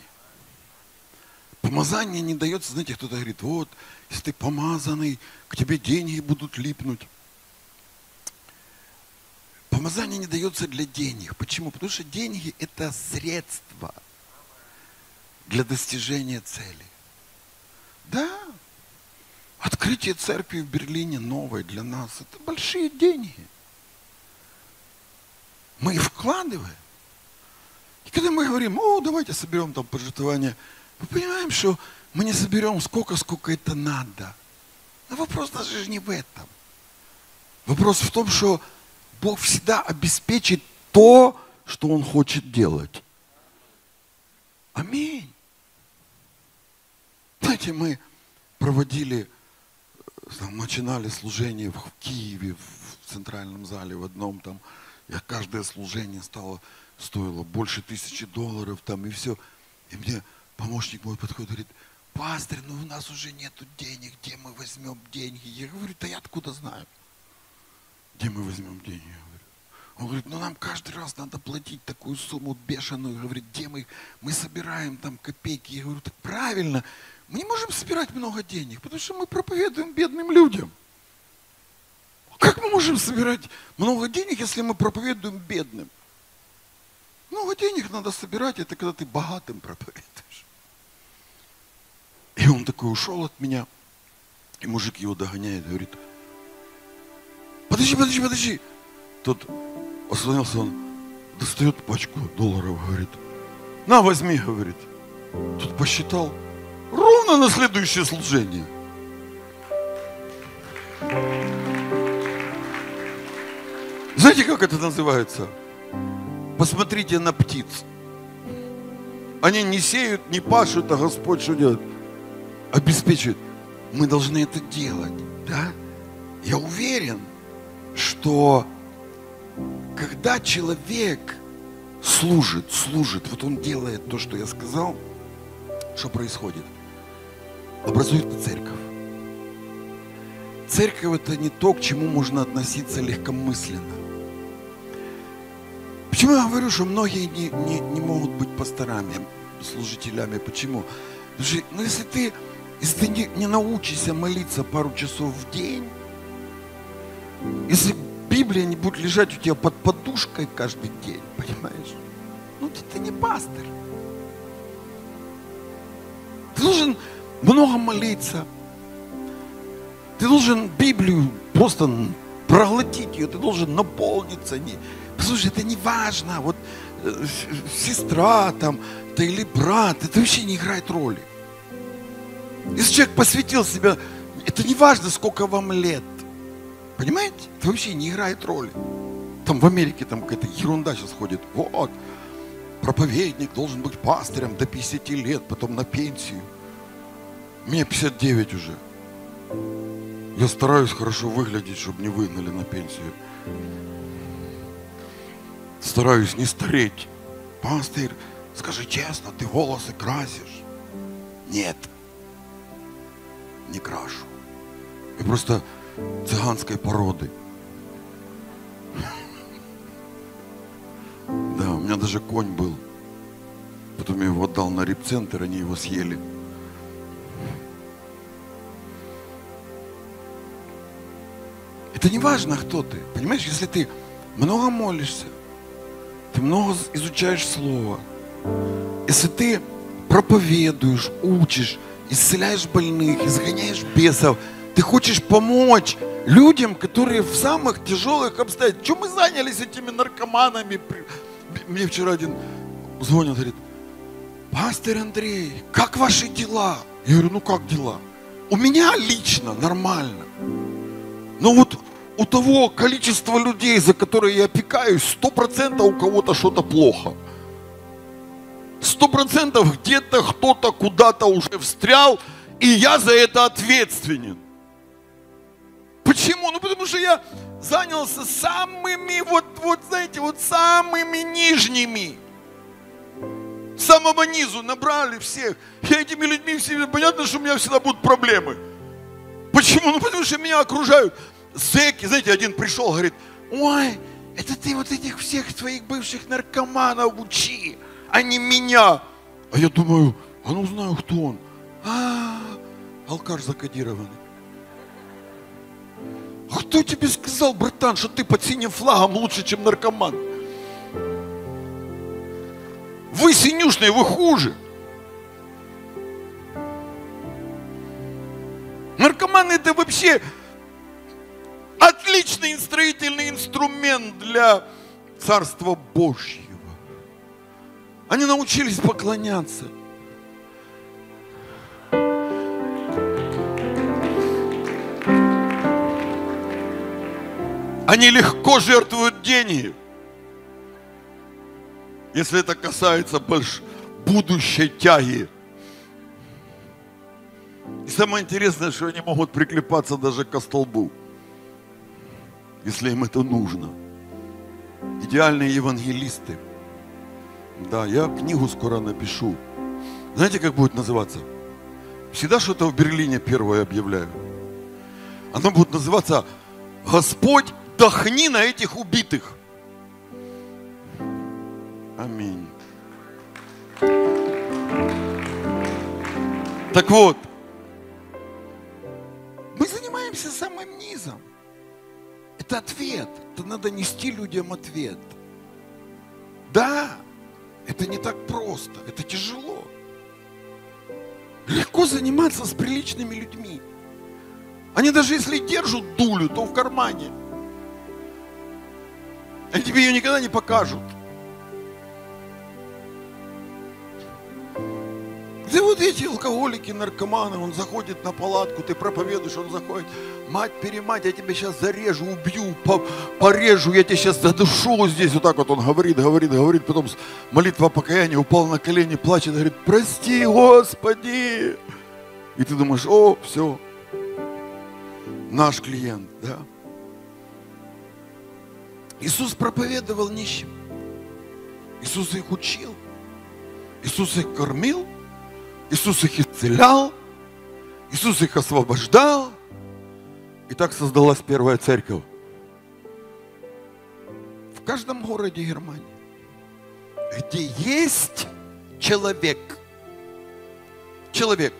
Speaker 1: Помазание не дается, знаете, кто-то говорит, вот, если ты помазанный, к тебе деньги будут липнуть. Помазание не дается для денег. Почему? Потому что деньги – это средство для достижения цели. Да, открытие церкви в Берлине новой для нас – это большие деньги. Мы вкладываем. И когда мы говорим, о, давайте соберем там пожертвование – мы понимаем, что мы не соберем сколько, сколько это надо. Но вопрос даже не в этом. Вопрос в том, что Бог всегда обеспечит то, что Он хочет делать. Аминь. Знаете, мы проводили, там, начинали служение в Киеве, в центральном зале, в одном там. Я каждое служение стало, стоило больше тысячи долларов там и все. И мне помощник мой подходит и говорит, пастор, ну у нас уже нету денег, где мы возьмем деньги? Я говорю, да я откуда знаю, где мы возьмем деньги? Он говорит, ну нам каждый раз надо платить такую сумму бешеную. Говорит, где мы, мы собираем там копейки. Я говорю, так правильно, мы не можем собирать много денег, потому что мы проповедуем бедным людям. Как мы можем собирать много денег, если мы проповедуем бедным? Много денег надо собирать, это когда ты богатым проповедуешь. И он такой ушел от меня. И мужик его догоняет, говорит, подожди, подожди, подожди. Тот остановился, он достает пачку долларов, говорит, на, возьми, говорит. Тут посчитал, ровно на следующее служение. Знаете, как это называется? Посмотрите на птиц. Они не сеют, не пашут, а Господь что делает? обеспечивает. Мы должны это делать, да? Я уверен, что когда человек служит, служит, вот он делает то, что я сказал, что происходит? Образуется церковь. Церковь это не то, к чему можно относиться легкомысленно. Почему я говорю, что многие не, не, не могут быть пасторами, служителями? Почему? Потому что, ну, если ты если ты не, не научишься молиться пару часов в день, если Библия не будет лежать у тебя под подушкой каждый день, понимаешь? Ну ты, ты не пастор. Ты должен много молиться. Ты должен Библию просто проглотить ее, ты должен наполниться ней. Послушай, это не важно. Вот э, сестра там, ты или брат, это вообще не играет роли. Если человек посвятил себя, это не важно, сколько вам лет. Понимаете? Это вообще не играет роли. Там в Америке там какая-то ерунда сейчас ходит. Вот, проповедник должен быть пастырем до 50 лет, потом на пенсию. Мне 59 уже. Я стараюсь хорошо выглядеть, чтобы не выгнали на пенсию. Стараюсь не стареть. Пастырь, скажи честно, ты волосы красишь? Нет не крашу. Я просто цыганской породы. Да, у меня даже конь был. Потом я его отдал на репцентр, они его съели. Это не важно, кто ты. Понимаешь, если ты много молишься, ты много изучаешь Слово, если ты проповедуешь, учишь, исцеляешь больных, изгоняешь бесов. Ты хочешь помочь людям, которые в самых тяжелых обстоятельствах. Чем мы занялись этими наркоманами? Мне вчера один звонит, говорит, пастор Андрей, как ваши дела? Я говорю, ну как дела? У меня лично нормально. Но вот у того количества людей, за которые я опекаюсь, сто процентов у кого-то что-то плохо сто процентов где-то кто-то куда-то уже встрял, и я за это ответственен. Почему? Ну потому что я занялся самыми, вот, вот знаете, вот самыми нижними. С самого низу набрали всех. Я этими людьми всеми, понятно, что у меня всегда будут проблемы. Почему? Ну потому что меня окружают зэки. Знаете, один пришел, говорит, ой, это ты вот этих всех своих бывших наркоманов учи, а не меня. А я думаю, а ну знаю, кто он. А, алкаш закодированный. А кто тебе сказал, братан, что ты под синим флагом лучше, чем наркоман? Вы синюшные, вы хуже. Наркоманы это вообще отличный строительный инструмент для Царства Божьего. Они научились поклоняться. Они легко жертвуют деньги, если это касается больш... будущей тяги. И самое интересное, что они могут приклепаться даже к столбу, если им это нужно. Идеальные евангелисты. Да, я книгу скоро напишу. Знаете, как будет называться? Всегда что-то в Берлине первое объявляю. Оно будет называться «Господь Дохни на этих убитых. Аминь. Так вот, мы занимаемся самым низом. Это ответ. Это надо нести людям ответ. Да, это не так просто, это тяжело. Легко заниматься с приличными людьми. Они даже если держат дулю, то в кармане – они тебе ее никогда не покажут. Где вот эти алкоголики, наркоманы, он заходит на палатку, ты проповедуешь, он заходит, мать, перемать, я тебя сейчас зарежу, убью, порежу, я тебя сейчас задушу здесь. Вот так вот он говорит, говорит, говорит, потом молитва покаяния, упал на колени, плачет, говорит, прости, Господи. И ты думаешь, о, все, наш клиент, да. Иисус проповедовал нищим. Иисус их учил. Иисус их кормил. Иисус их исцелял. Иисус их освобождал. И так создалась первая церковь. В каждом городе Германии, где есть человек. Человек.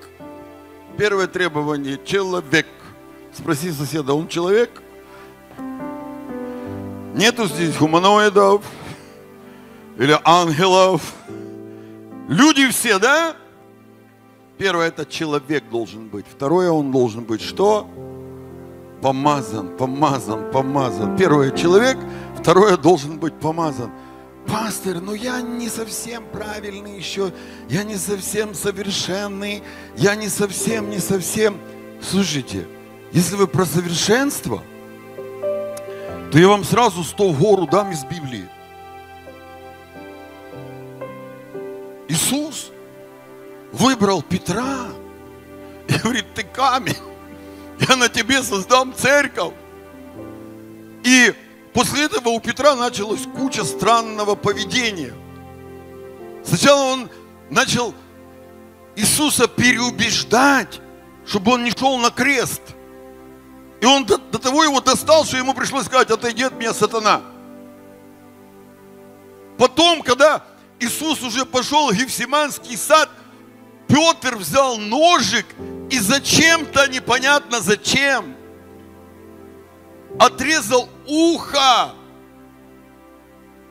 Speaker 1: Первое требование – человек. Спроси соседа, он человек? Нету здесь гуманоидов или ангелов. Люди все, да? Первое, это человек должен быть. Второе, он должен быть что? Помазан, помазан, помазан. Первое, человек. Второе, должен быть помазан. Пастор, ну я не совсем правильный еще. Я не совсем совершенный. Я не совсем, не совсем. Слушайте, если вы про совершенство – то я вам сразу сто в гору дам из Библии. Иисус выбрал Петра и говорит, ты камень, я на тебе создам церковь. И после этого у Петра началась куча странного поведения. Сначала он начал Иисуса переубеждать, чтобы он не шел на крест – и он до, до того его достал, что ему пришлось сказать, отойди от меня, сатана. Потом, когда Иисус уже пошел в Гефсиманский сад, Петр взял ножик и зачем-то, непонятно зачем, отрезал ухо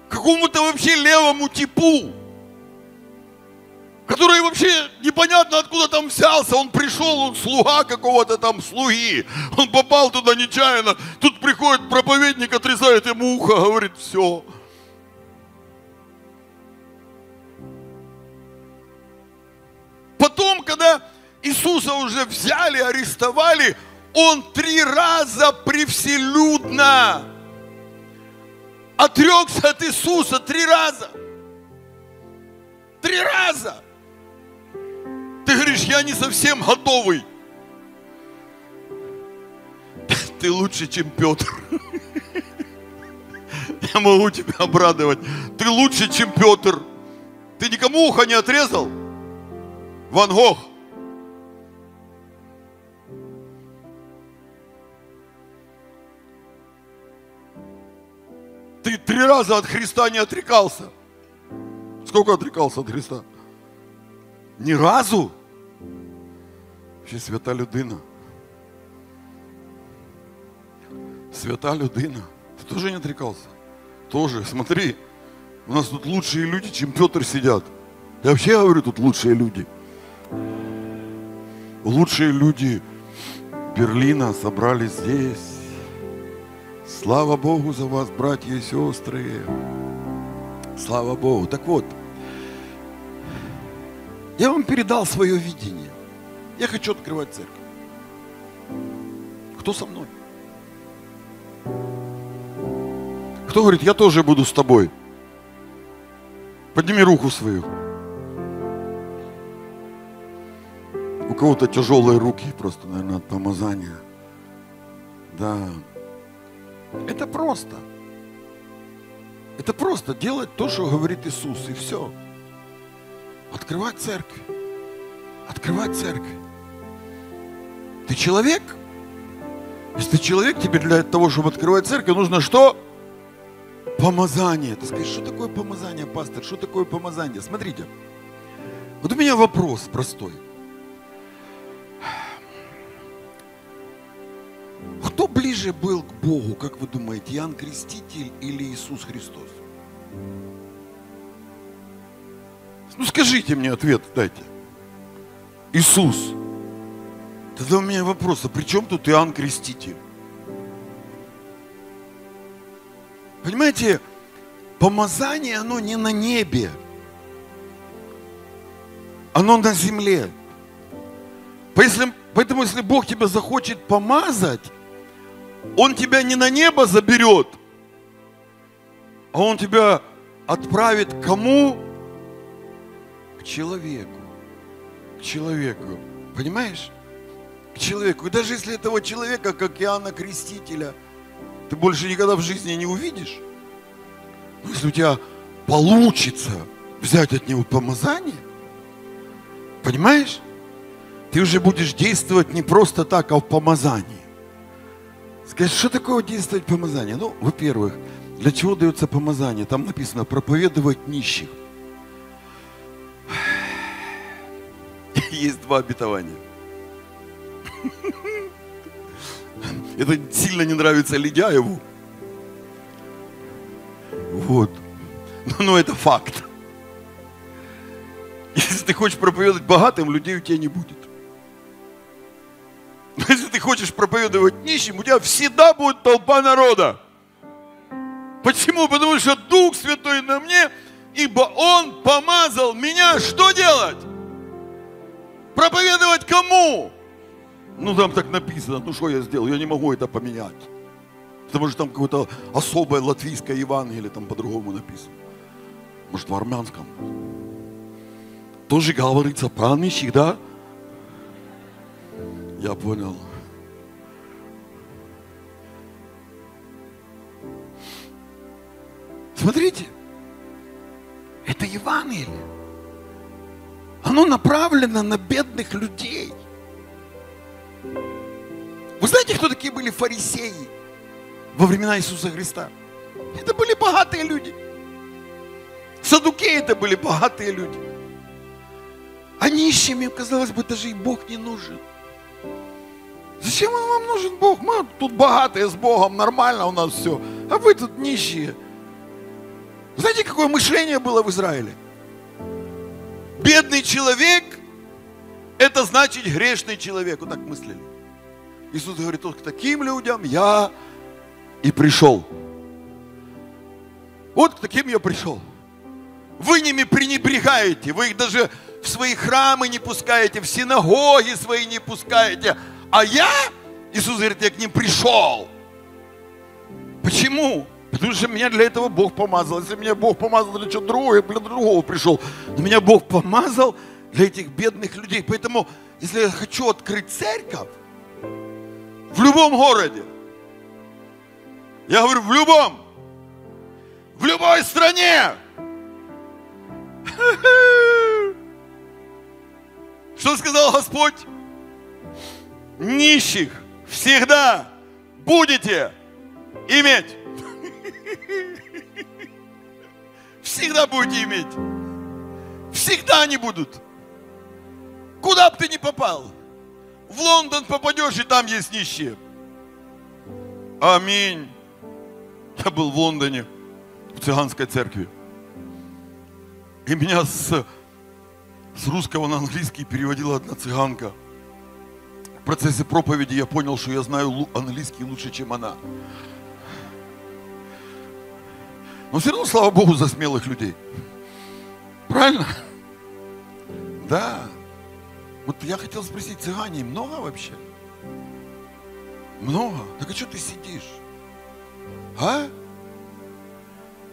Speaker 1: какому-то вообще левому типу который вообще непонятно откуда там взялся. Он пришел, он слуга какого-то там слуги. Он попал туда нечаянно. Тут приходит проповедник, отрезает ему ухо, говорит, все. Потом, когда Иисуса уже взяли, арестовали, он три раза превселюдно отрекся от Иисуса три раза. Три раза. Ты говоришь, я не совсем готовый. Ты лучше, чем Петр. Я могу тебя обрадовать. Ты лучше, чем Петр. Ты никому ухо не отрезал? Ван Гог. Три раза от Христа не отрекался. Сколько отрекался от Христа? Ни разу. Ще свята людина. Свята людина. Ты тоже не отрекался? Тоже. Смотри, у нас тут лучшие люди, чем Петр сидят. Я вообще говорю, тут лучшие люди. Лучшие люди Берлина собрались здесь. Слава Богу за вас, братья и сестры. Слава Богу. Так вот, я вам передал свое видение. Я хочу открывать церковь. Кто со мной? Кто говорит, я тоже буду с тобой? Подними руку свою. У кого-то тяжелые руки, просто, наверное, от помазания. Да. Это просто. Это просто делать то, что говорит Иисус, и все. Открывать церковь. Открывать церковь. Ты человек? Если ты человек, тебе для того, чтобы открывать церковь, нужно что? Помазание. Ты скажешь, что такое помазание, пастор? Что такое помазание? Смотрите. Вот у меня вопрос простой. Ближе был к Богу, как вы думаете, Иоанн Креститель или Иисус Христос? Ну скажите мне ответ, дайте. Иисус. Тогда у меня вопрос, а при чем тут Иоанн Креститель? Понимаете, помазание, оно не на небе. Оно на земле. Поэтому, если Бог тебя захочет помазать, Он тебя не на небо заберет, а Он тебя отправит кому? К человеку. К человеку. Понимаешь? К человеку. И даже если этого человека, как Иоанна Крестителя – ты больше никогда в жизни не увидишь. Если у тебя получится взять от него помазание, понимаешь? Ты уже будешь действовать не просто так, а в помазании. Скажи, что такое действовать в помазании? Ну, во-первых, для чего дается помазание? Там написано проповедовать нищих. Есть два обетования. Это сильно не нравится Ледяеву. Вот. Но, но это факт. Если ты хочешь проповедовать богатым, людей у тебя не будет. Но если ты хочешь проповедовать нищим, у тебя всегда будет толпа народа. Почему? Потому что Дух Святой на мне, ибо Он помазал меня что делать? Проповедовать кому? Ну, там так написано, ну что я сделал? Я не могу это поменять. Потому что там какое-то особое латвийское Евангелие там по-другому написано. Может, в армянском. Тоже говорится про нищих, да? Я понял. Смотрите, это Евангелие. Оно направлено на бедных людей. Вы знаете, кто такие были фарисеи во времена Иисуса Христа? Это были богатые люди. Садукеи это были богатые люди. А нищим казалось бы, даже и Бог не нужен. Зачем он вам нужен Бог? Мы тут богатые с Богом, нормально у нас все. А вы тут нищие. Знаете, какое мышление было в Израиле? Бедный человек, это значит грешный человек. Вот так мыслили. Иисус говорит, вот к таким людям я и пришел. Вот к таким я пришел. Вы ними пренебрегаете, вы их даже в свои храмы не пускаете, в синагоги свои не пускаете. А я, Иисус говорит, я к ним пришел. Почему? Потому что меня для этого Бог помазал. Если меня Бог помазал для чего другого, я для другого пришел. Но меня Бог помазал для этих бедных людей. Поэтому, если я хочу открыть церковь, в любом городе. Я говорю, в любом. В любой стране. Что сказал Господь? Нищих всегда будете иметь. всегда будете иметь. Всегда они будут. Куда бы ты ни попал. В Лондон попадешь, и там есть нищие. Аминь. Я был в Лондоне, в цыганской церкви. И меня с, с русского на английский переводила одна цыганка. В процессе проповеди я понял, что я знаю английский лучше, чем она. Но все равно, слава Богу, за смелых людей. Правильно? Да. Вот я хотел спросить, цыгане много вообще? Много? Так а что ты сидишь? А?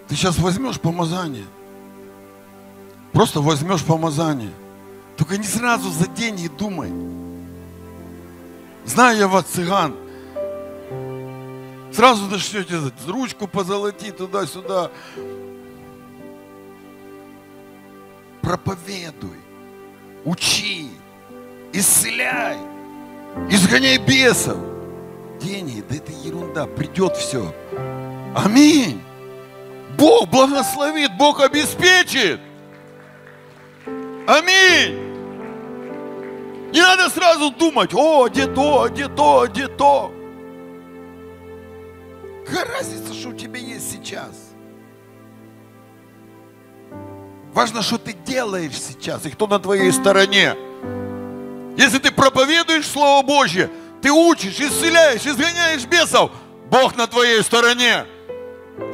Speaker 1: Ты сейчас возьмешь помазание. Просто возьмешь помазание. Только не сразу за деньги думай. Знаю я вас, цыган. Сразу начнете ручку позолотить туда-сюда. Проповедуй, учи, исцеляй, изгоняй бесов. Деньги, да это ерунда, придет все. Аминь. Бог благословит, Бог обеспечит. Аминь. Не надо сразу думать, о, где то, где то, где то. Какая разница, что у тебя есть сейчас? Важно, что ты делаешь сейчас и кто на твоей стороне. Если ты проповедуешь Слово Божье, ты учишь, исцеляешь, изгоняешь бесов, Бог на твоей стороне.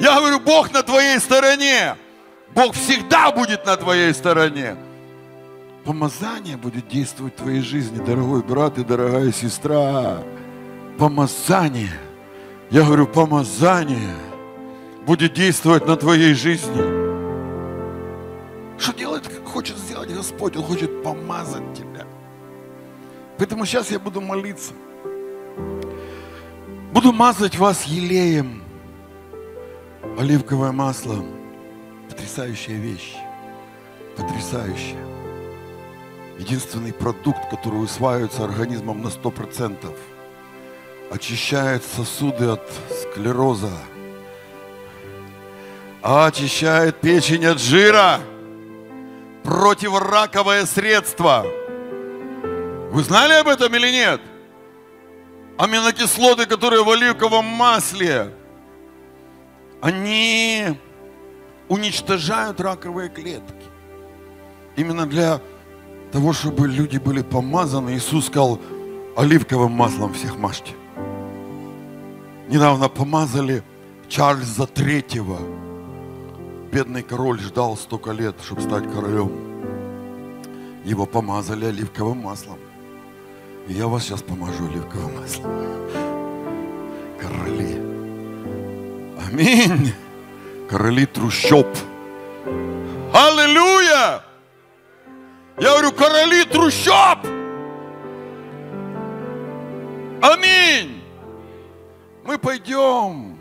Speaker 1: Я говорю, Бог на твоей стороне. Бог всегда будет на твоей стороне. Помазание будет действовать в твоей жизни, дорогой брат и дорогая сестра. Помазание. Я говорю, помазание будет действовать на твоей жизни. Что делает, хочет сделать Господь? Он хочет помазать тебя. Поэтому сейчас я буду молиться. Буду мазать вас елеем, оливковое масло. Потрясающая вещь. Потрясающая. Единственный продукт, который усваивается организмом на 100%. Очищает сосуды от склероза. Очищает печень от жира. Противораковое средство. Вы знали об этом или нет? аминокислоты, которые в оливковом масле, они уничтожают раковые клетки. Именно для того, чтобы люди были помазаны, Иисус сказал, оливковым маслом всех мажьте. Недавно помазали Чарльза Третьего. Бедный король ждал столько лет, чтобы стать королем. Его помазали оливковым маслом. И я вас сейчас поможу оливковым маслом. Короли. Аминь. Короли трущоб. Говорю, короли трущоб! Аминь! Мы пойдем,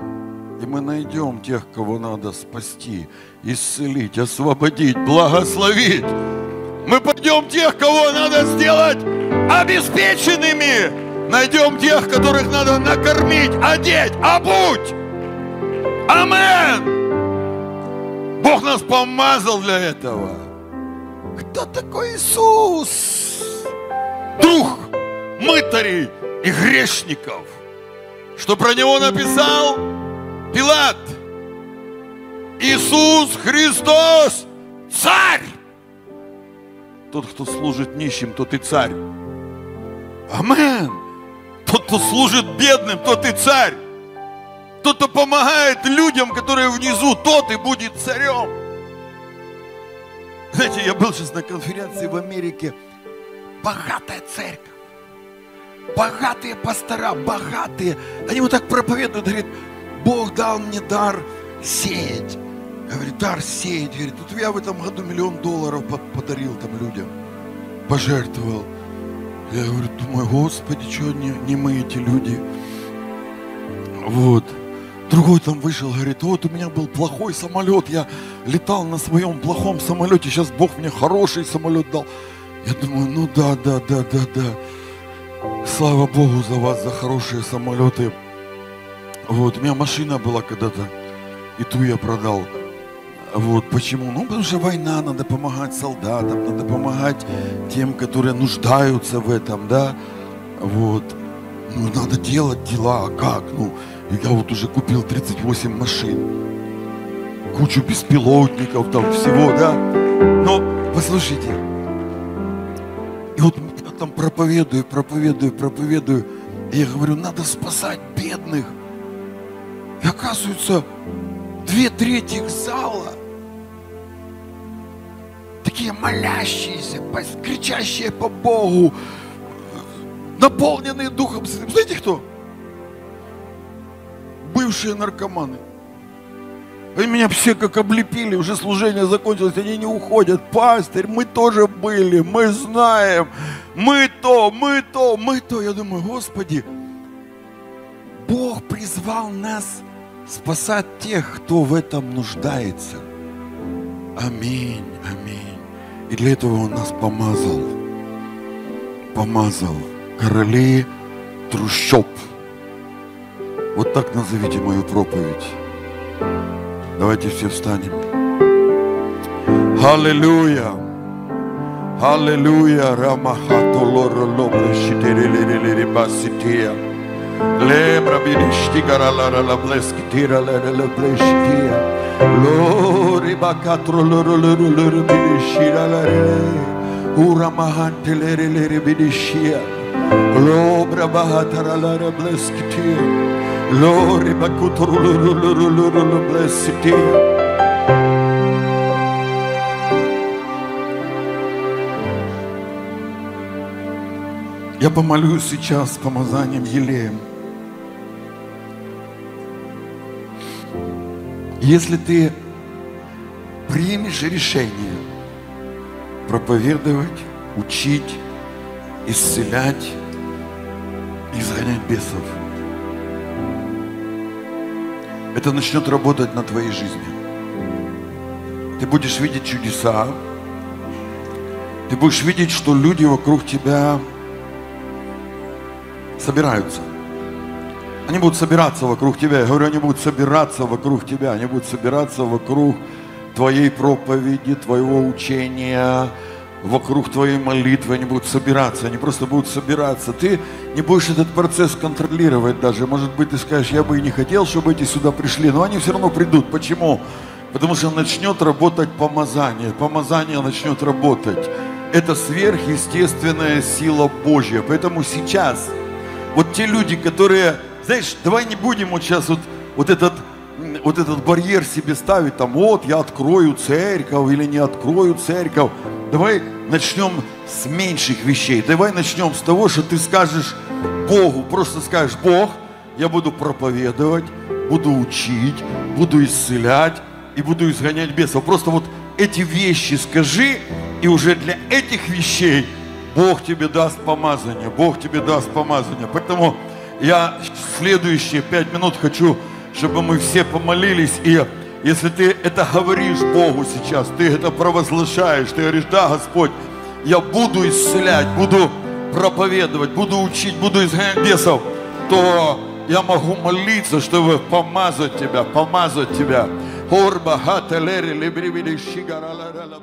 Speaker 1: и мы найдем тех, кого надо спасти, исцелить, освободить, благословить. Мы пойдем тех, кого надо сделать обеспеченными. Найдем тех, которых надо накормить, одеть, обуть. Амен. Бог нас помазал для этого. Кто такой Иисус? Дух мытарей и грешников. Что про него написал Пилат? Иисус Христос, царь. Тот, кто служит нищим, тот и царь. Амен. Тот, кто служит бедным, тот и царь. Тот, кто помогает людям, которые внизу, тот и будет царем. Знаете, я был сейчас на конференции в Америке. Богатая церковь. Богатые пастора, богатые. Они вот так проповедуют, говорит, Бог дал мне дар сеять. Говорит, дар сеять. Говорит, тут я в этом году миллион долларов подарил там людям. Пожертвовал. Я говорю, думаю, Господи, что не, не мы эти люди? Вот. Другой там вышел, говорит, вот у меня был плохой самолет, я летал на своем плохом самолете, сейчас Бог мне хороший самолет дал. Я думаю, ну да, да, да, да, да. Слава Богу за вас, за хорошие самолеты. Вот, у меня машина была когда-то, и ту я продал. Вот почему? Ну, потому что война, надо помогать солдатам, надо помогать тем, которые нуждаются в этом, да. Вот. Ну, надо делать дела, а как? Ну, я вот уже купил 38 машин, кучу беспилотников там всего, да. Но, послушайте, и вот я там проповедую, проповедую, проповедую, и я говорю, надо спасать бедных. И оказывается, две трети зала такие молящиеся, кричащие по Богу, наполненные Духом Святым. Знаете кто? Бывшие наркоманы. Они меня все как облепили, уже служение закончилось, они не уходят. Пастырь, мы тоже были, мы знаем, мы то, мы то, мы то. Я думаю, Господи, Бог призвал нас спасать тех, кто в этом нуждается. Аминь, аминь. И для этого Он нас помазал. Помазал. Короли трущоб. Вот так назовите мою проповедь. Давайте все встанем. Аллилуйя. Аллилуйя. Рамахату лора лобра шитерелерелери басития. Lembra biristigara la la la bleskitira la la la bleskitira. Lori bakatro loro loro loro birishira la re. Ura mahante lere lere birishia. Lobra bahatara la la loro loro bleskitira. Я помолюсь сейчас помазанием Елеем. Если ты примешь решение проповедовать, учить, исцелять, изгонять бесов, это начнет работать на твоей жизни. Ты будешь видеть чудеса, ты будешь видеть, что люди вокруг тебя собираются. Они будут собираться вокруг тебя. Я говорю, они будут собираться вокруг тебя. Они будут собираться вокруг твоей проповеди, твоего учения, вокруг твоей молитвы. Они будут собираться. Они просто будут собираться. Ты не будешь этот процесс контролировать даже. Может быть, ты скажешь, я бы и не хотел, чтобы эти сюда пришли. Но они все равно придут. Почему? Потому что начнет работать помазание. Помазание начнет работать. Это сверхъестественная сила Божья. Поэтому сейчас вот те люди, которые, знаешь, давай не будем вот сейчас вот, вот этот вот этот барьер себе ставить, там, вот, я открою церковь или не открою церковь. Давай начнем с меньших вещей. Давай начнем с того, что ты скажешь Богу, просто скажешь, Бог, я буду проповедовать, буду учить, буду исцелять и буду изгонять бесов. Просто вот эти вещи скажи, и уже для этих вещей Бог тебе даст помазание, Бог тебе даст помазание. Поэтому я следующие пять минут хочу, чтобы мы все помолились. И если ты это говоришь Богу сейчас, ты это провозглашаешь, ты говоришь, да, Господь, я буду исцелять, буду проповедовать, буду учить, буду изгонять бесов, то я могу молиться, чтобы помазать тебя, помазать тебя. Орба хателери либривили шигараларала.